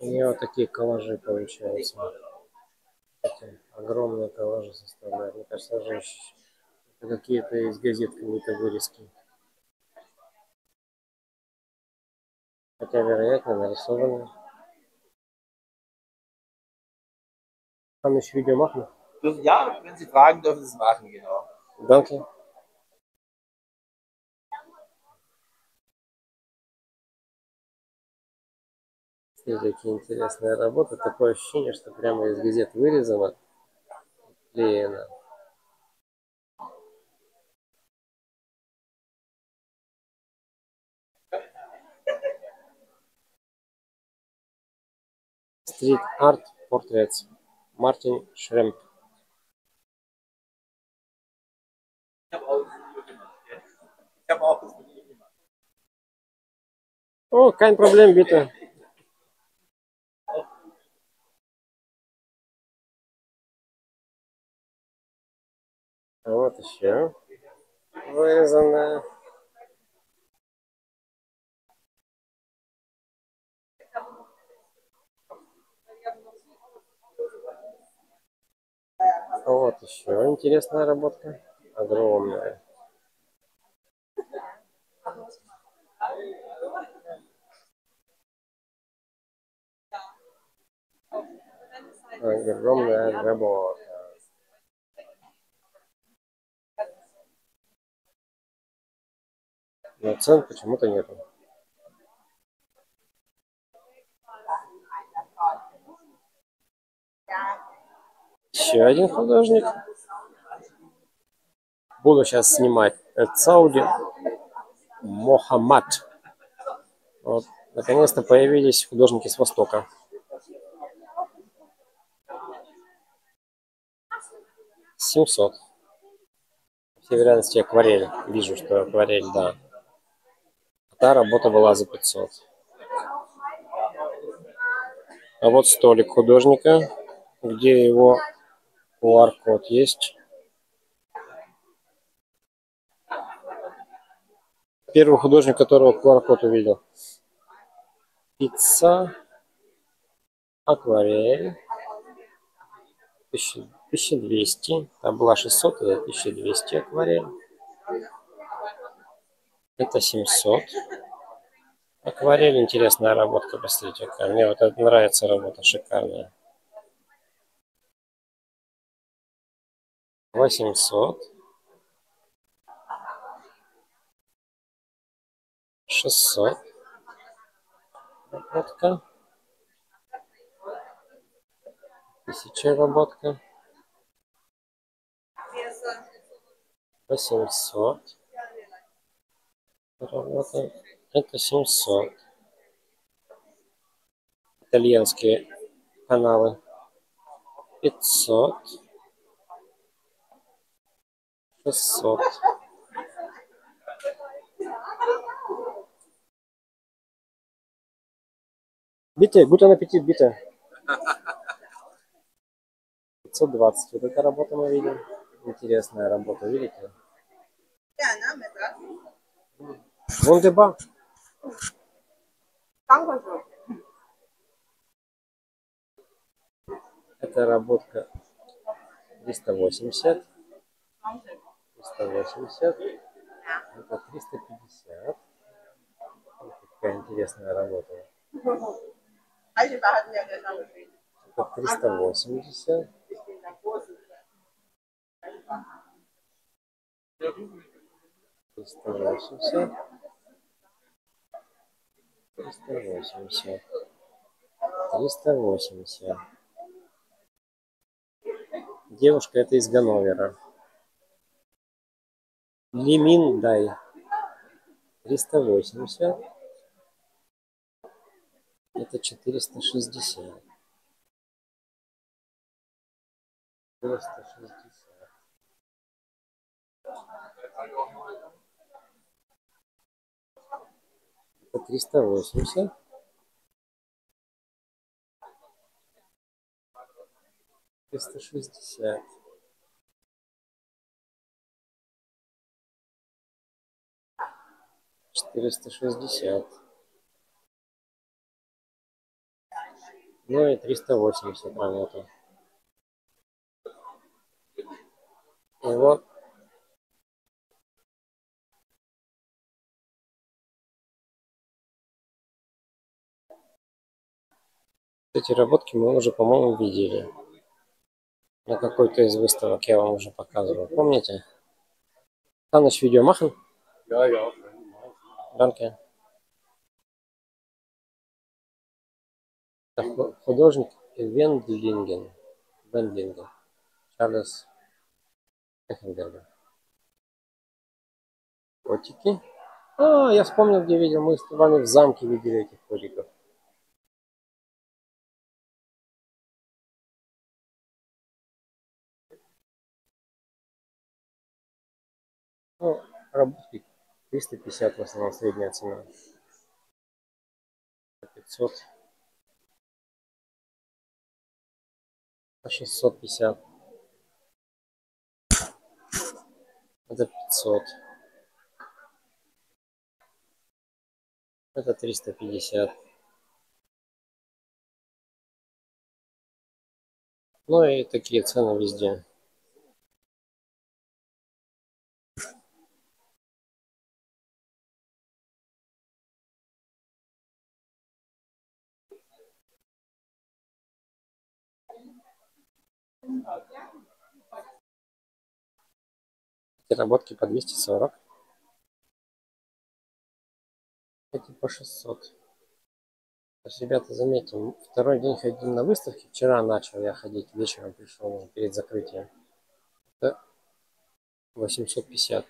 У нее вот такие коллажи получаются. Эти огромные коллажи составляют. Мне кажется, даже какие-то из газет какие-то вырезки. Хотя, вероятно, нарисованы. Kann ich Video machen? Ja, wenn Sie fragen, dürfen Sie es machen, genau. Danke. Смотрите, интересная работа. Такое ощущение, что прямо из газет вырезано, клеено. Art Portraits. Мартин Шремп. О, kein Problem, bitte. Вот еще вырезанная. Вот еще интересная работа. Огромная. Огромная работа. Но цен почему-то нету. Еще один художник. Буду сейчас снимать. Это Сауди Мохаммад. Вот. Наконец-то появились художники с Востока. Семьсот. По всей вероятности акварель. Вижу, что акварель, да. Та работа была за 500. А вот столик художника, где его QR-код есть. Первый художник, которого QR-код увидел. Пицца, акварель, 1200, там была 600, это 1200 акварель. Это 700. Акварель интересная работа, посмотрите, какая. Мне вот это нравится работа, шикарная. 800. 600. Работка. Тысяча работка. 800. Работа. Это 700. Итальянские каналы. 500. 600. Bitte, guten Appetit, bitte. 520. Вот эта работа мы видим. Интересная работа, видите? Wunderbar. Это работка 380. 380. Это 350. Вот Какая интересная работа. Это 380. Триста восемьдесят триста восемьдесят, триста восемьдесят. Девушка это из Ганновера. Лимин Дай. 380. Это 460. 460. Это триста восемьдесят. Триста шестьдесят. Четыреста шестьдесят. Ну и триста восемьдесят работа. И вот эти работки мы уже, по-моему, видели. На какой-то из выставок я вам уже показывал. Помните? Ich Video machen? Ja, ja. Danke. Художник Вендлинген. Вендлинген. Чарльз Эхенбергер. Котики. А, я вспомнил, где видел. Мы с вами в замке видели этих котиков. Ну, работки 350 в основном средняя цена. 500. По 650. Это 500. Это 350. Ну и такие цены везде. Работки по 240. Эти по 600. То есть, ребята, заметьте, м, второй день ходим на выставке. Вчера начал я ходить, вечером пришел перед закрытием. Это 850.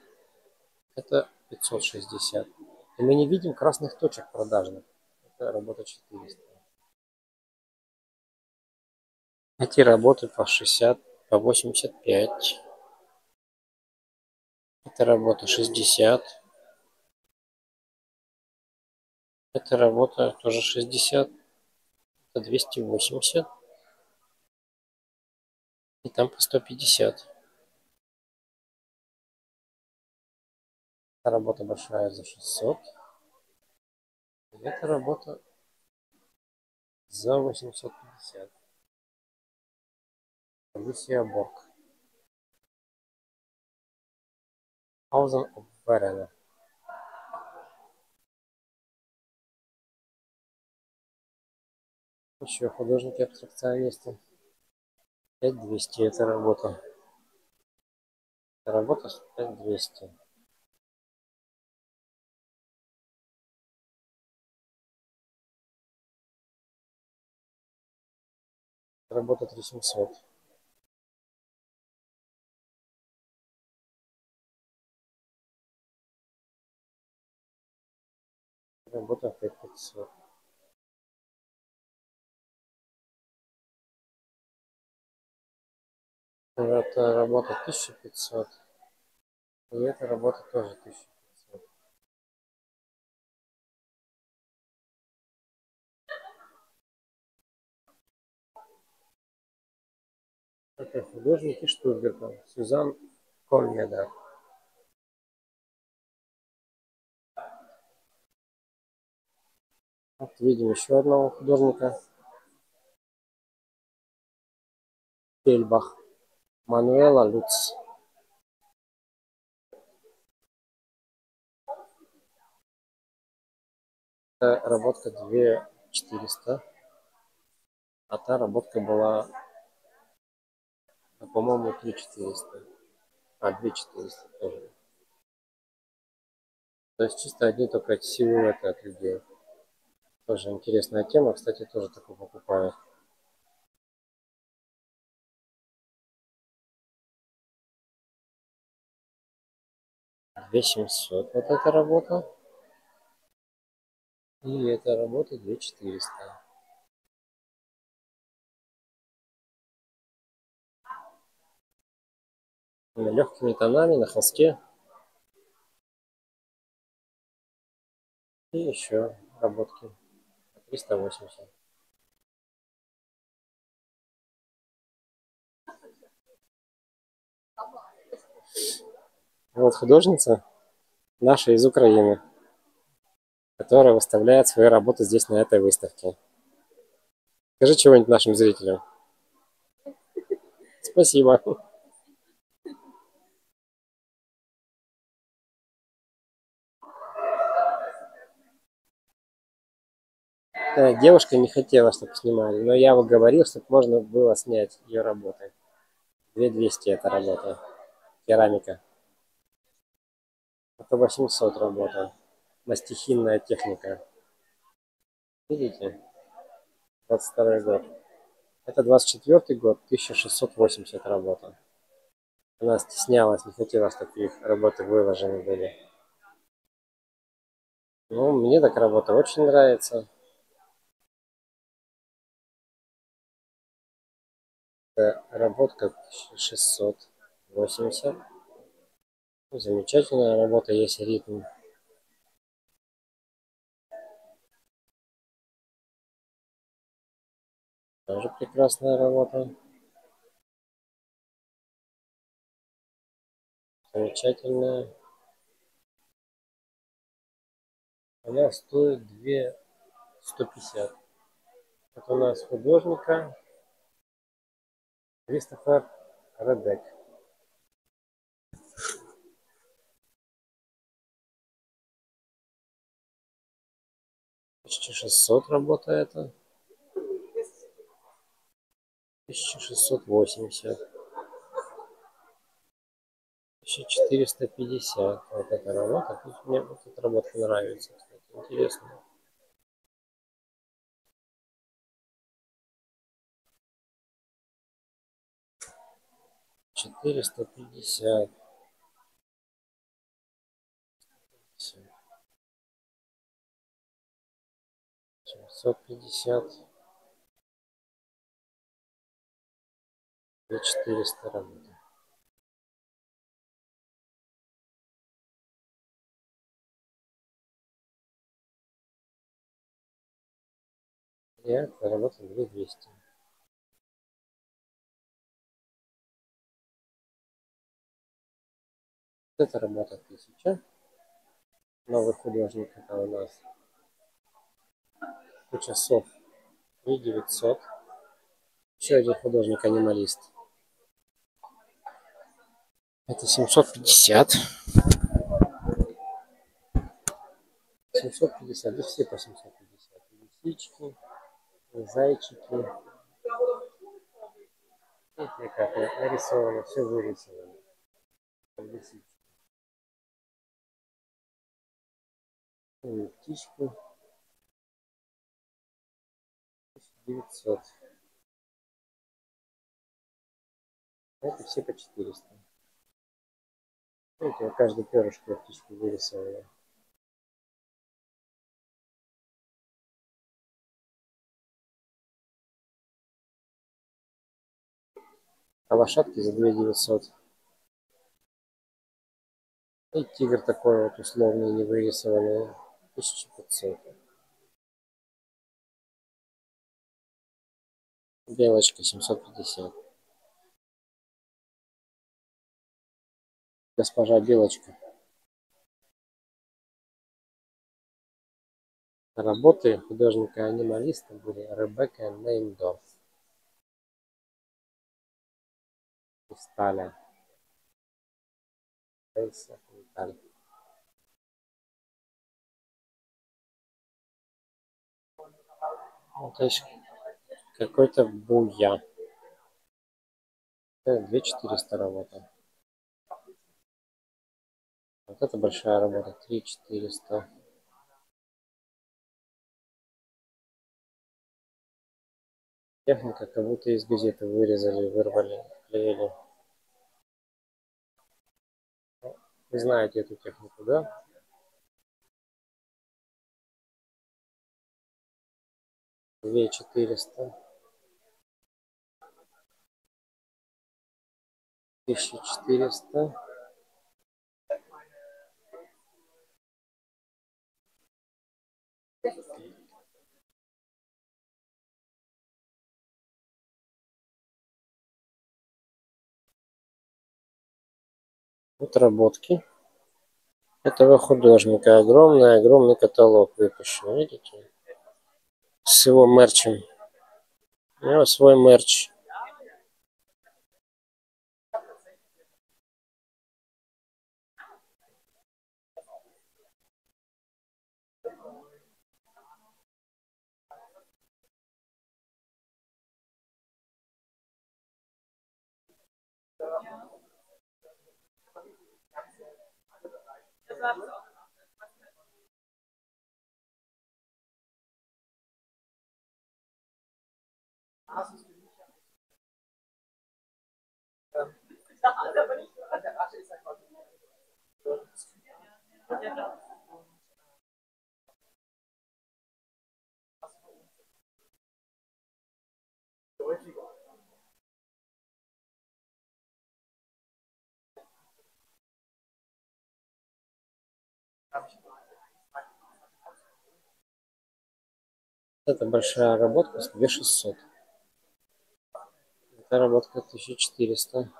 Это 560. И мы не видим красных точек продажных. Это работа 400. Эти работы по 60, по 85. Это работа 60. Эта работа тоже 60. Это 280. И там по 150. Эта работа большая за 600. И эта работа за 850. Алисия Борг. Хаузен Верена. Еще художники абстракционисты. 5200 это работа. Эта работа 5200. Работа 3700. Работа 5500. Это работа 1500. И эта работа тоже 1500. Это художник из Штутгарта, Сюзан Кольмеда. Вот видим еще одного художника. Пельбах. Мануэла Люц. Эта работка 2400. А та работка была, по-моему, 3400. А, 2400 тоже. То есть чисто одни только силуэты от людей. Тоже интересная тема. Кстати, тоже такой покупаю. Две семьсот вот эта работа. И эта работа две четыреста. Легкими тонами на холсте. И еще работки. 380. Вот художница наша из Украины, которая выставляет свои работы здесь, на этой выставке. Скажи чего-нибудь нашим зрителям. Спасибо. Девушка не хотела, чтобы снимали, но я говорил, чтобы можно было снять ее работы. 2200 это работа. Керамика. Это 800 работа. Мастихинная техника. Видите? 22 год. Это 24 год, 1680 работа. Она стеснялась, не хотела, чтобы их работы выложены были. Ну, мне так работа очень нравится. Работка 1680. Замечательная работа, есть ритм. Тоже прекрасная работа. Замечательная. Она стоит 2 150. Это у нас художника Кристофер Редек. Тысяча шестьсот работа это. Тысяча шестьсот восемьдесят. Тысяча четыреста пятьдесят. Вот эта работа. Мне вот эта работа нравится, кстати. Интересно. Четыреста пятьдесят. семьсот пятьдесят. И четыреста работы. Я заработал две двести Это работа 1000. Новый художник это у нас куча и 900. Еще один художник-анималист. Это 750. 750, да все по 750. Лисички, зайчики. Видите, как нарисовано, все вырисовано. Лисички. И птичку 900 это все по 400 видите я каждую перышко птичку вырисовала а лошадки за 2 900 И тигр такой вот условный, не вырисованный. 1500. Белочка 750. Госпожа Белочка. Работы художника-анималиста были Ребекка Неймдорф. Из стали. Фейса. То есть какой-то буя. 2400 работа. Вот это большая работа. 3400. Техника как будто из газеты вырезали, вырвали, клеили. Вы знаете эту технику, да? Две четыреста. Тысяча четыреста. Отработки этого художника. Огромный-огромный каталог выпущен. Видите? С его мерчем. У него свой мерч. Это большая работа, 2600. Это работка 1400.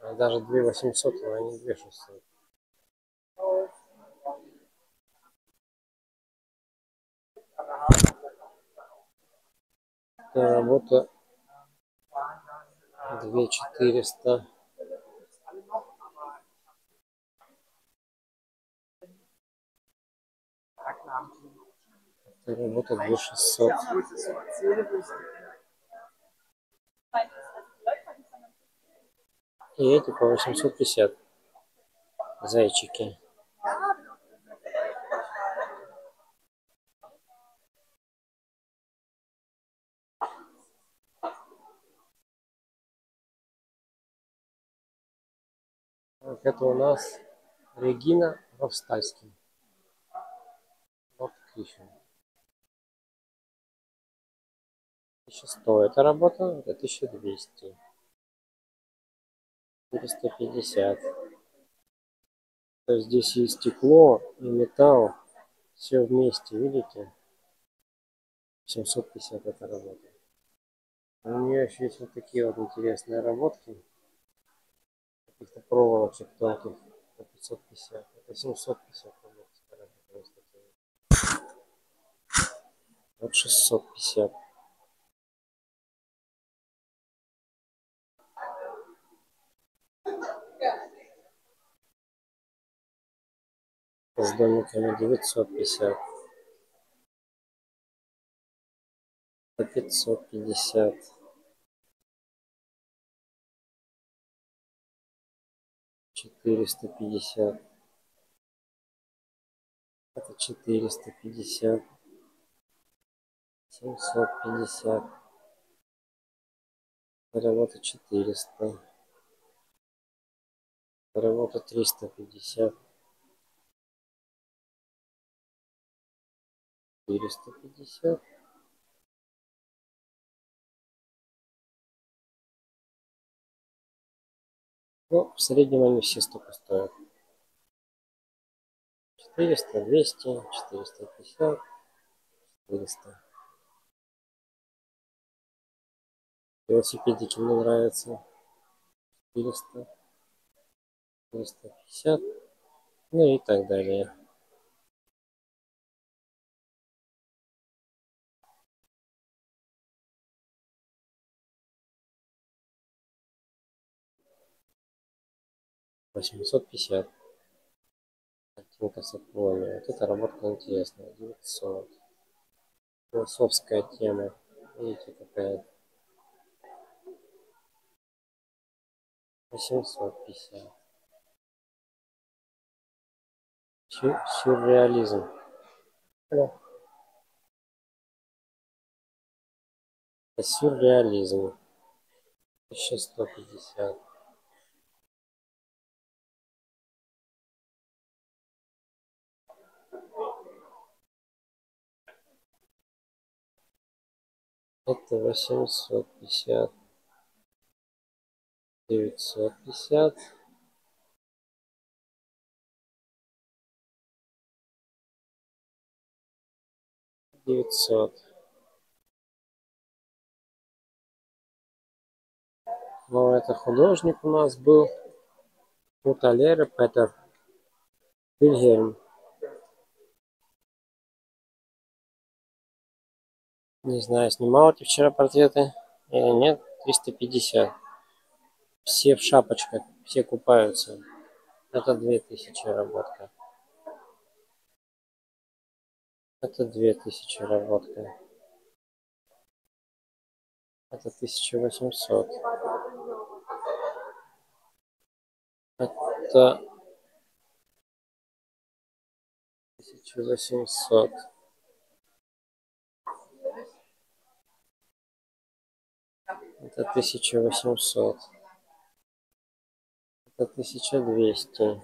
А даже 2800, а не 2600. Это работа 2400. Работа 2600. И эти по 850. Зайчики. Так, это у нас Регина Ровстальский. Вот Кришин. 1100 это работа, это 1200. 450. То здесь и стекло, и металл, все вместе, видите? 750 это работа. У нее еще есть вот такие вот интересные работки. Каких-то проволочек тонких по 550. Это 750 работ. Вот 650. С домиками 950 по 550 450 это 450 750 работа 400 работа 350 четыреста пятьдесят Ну, в среднем они все столько стоят. 400, 200, 450, 400. Велосипедики мне нравятся. 400, 450, ну и так далее. Восемьсот пятьдесят. Картинка с аквами. Вот эта работка интересная. 900. Философская тема. Видите, какая 850. Сю сюрреализм. О. Это сюрреализм. 1150. Это 850. 950. Девятьсот. Ну, это художник у нас был. Муталера Петер Вильгельм. Не знаю, снимал ты вчера портреты или нет. 350. Все в шапочках, все купаются. Это 2000 работка. Это 2000 работка. Это 1800. Это 1800. Это 1800. Это 1200.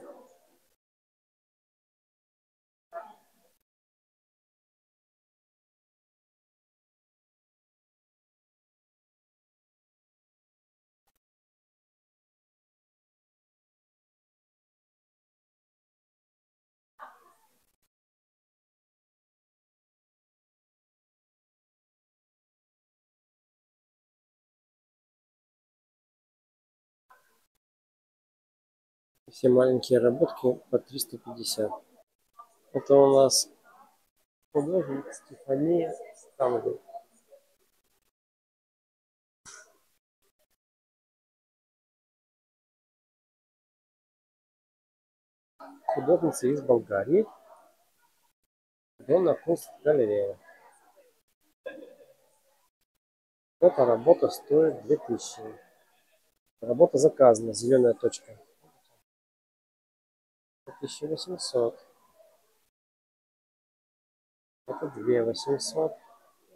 Все маленькие работки по 350. Это у нас художник Стефания Стангл. Художница из Болгарии. Дона Кунст галерея. Эта работа стоит 2000. Работа заказана, зеленая точка. 1800. Это 2800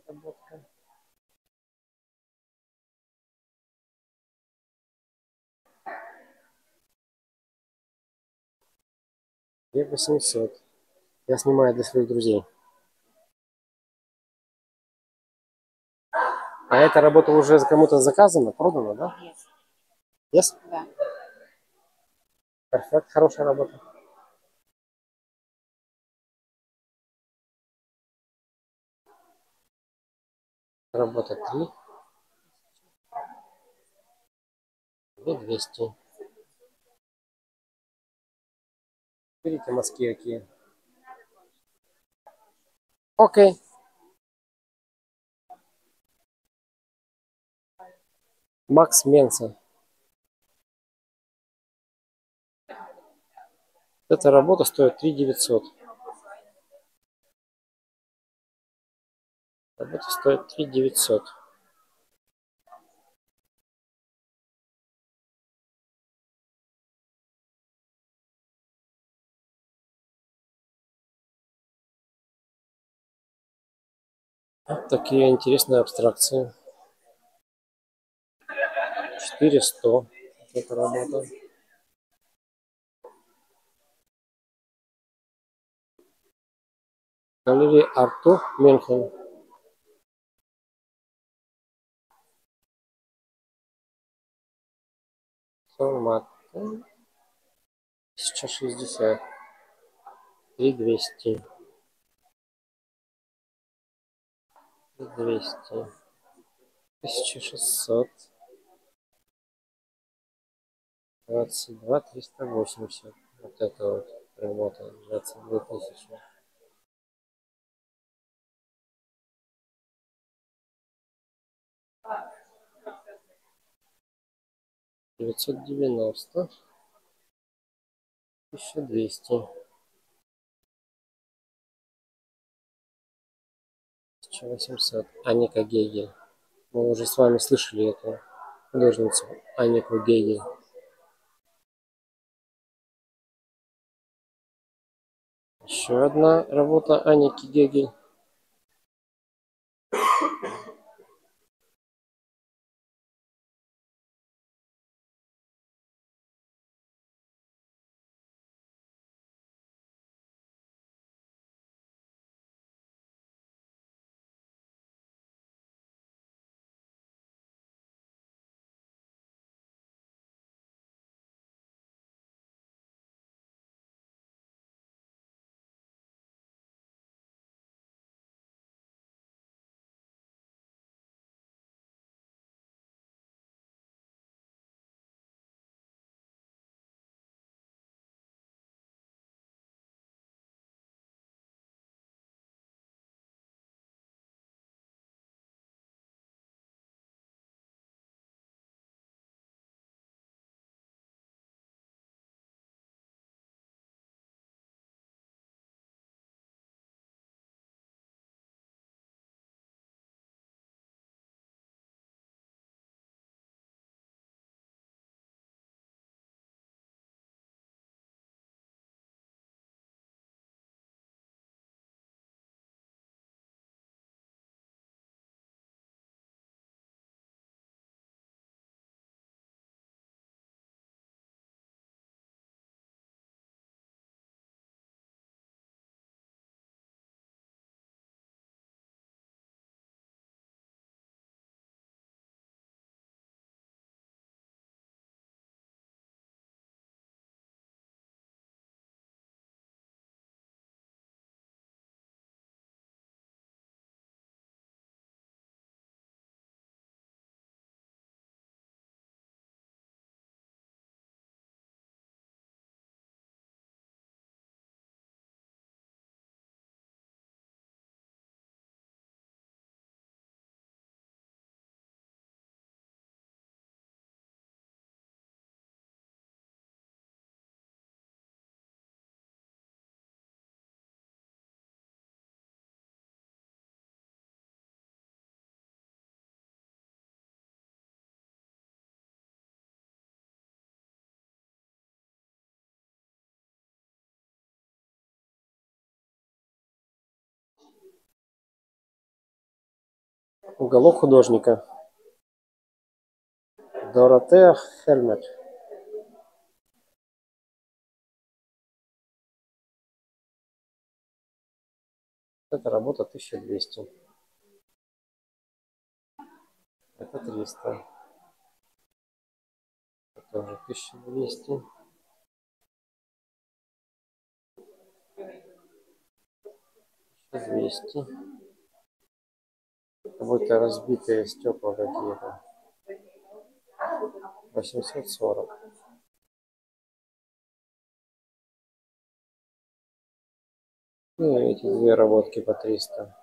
работка. Две восемьсот. Я снимаю для своих друзей. А эта работа уже кому-то заказана, продана, да? Yes? Да. Перфект, хорошая работа. Работа 3. 2200. Берите мазки какие. Окей. Макс Менса. Эта работа стоит 3 900. Работа стоит 3 900. Вот такие интересные абстракции. 400. Эта работа. Галерея Арту Мюнхен. Формат 1060. 3200. 200. 1600. 22 380. Вот это вот работа. 22 тысячи. Девятьсот девяносто. Тысяча двести. Тысяча восемьсот. Аника Гегель. Мы уже с вами слышали эту художницу Анику Гегель. Еще одна работа Аники Гегель. Уголок художника. Доротея Хельмет. Это работа 1200. Это 300. Это тоже 1200. Двести. Как будто разбитые стекла какие-то. 840. Ну, эти две работки по 300.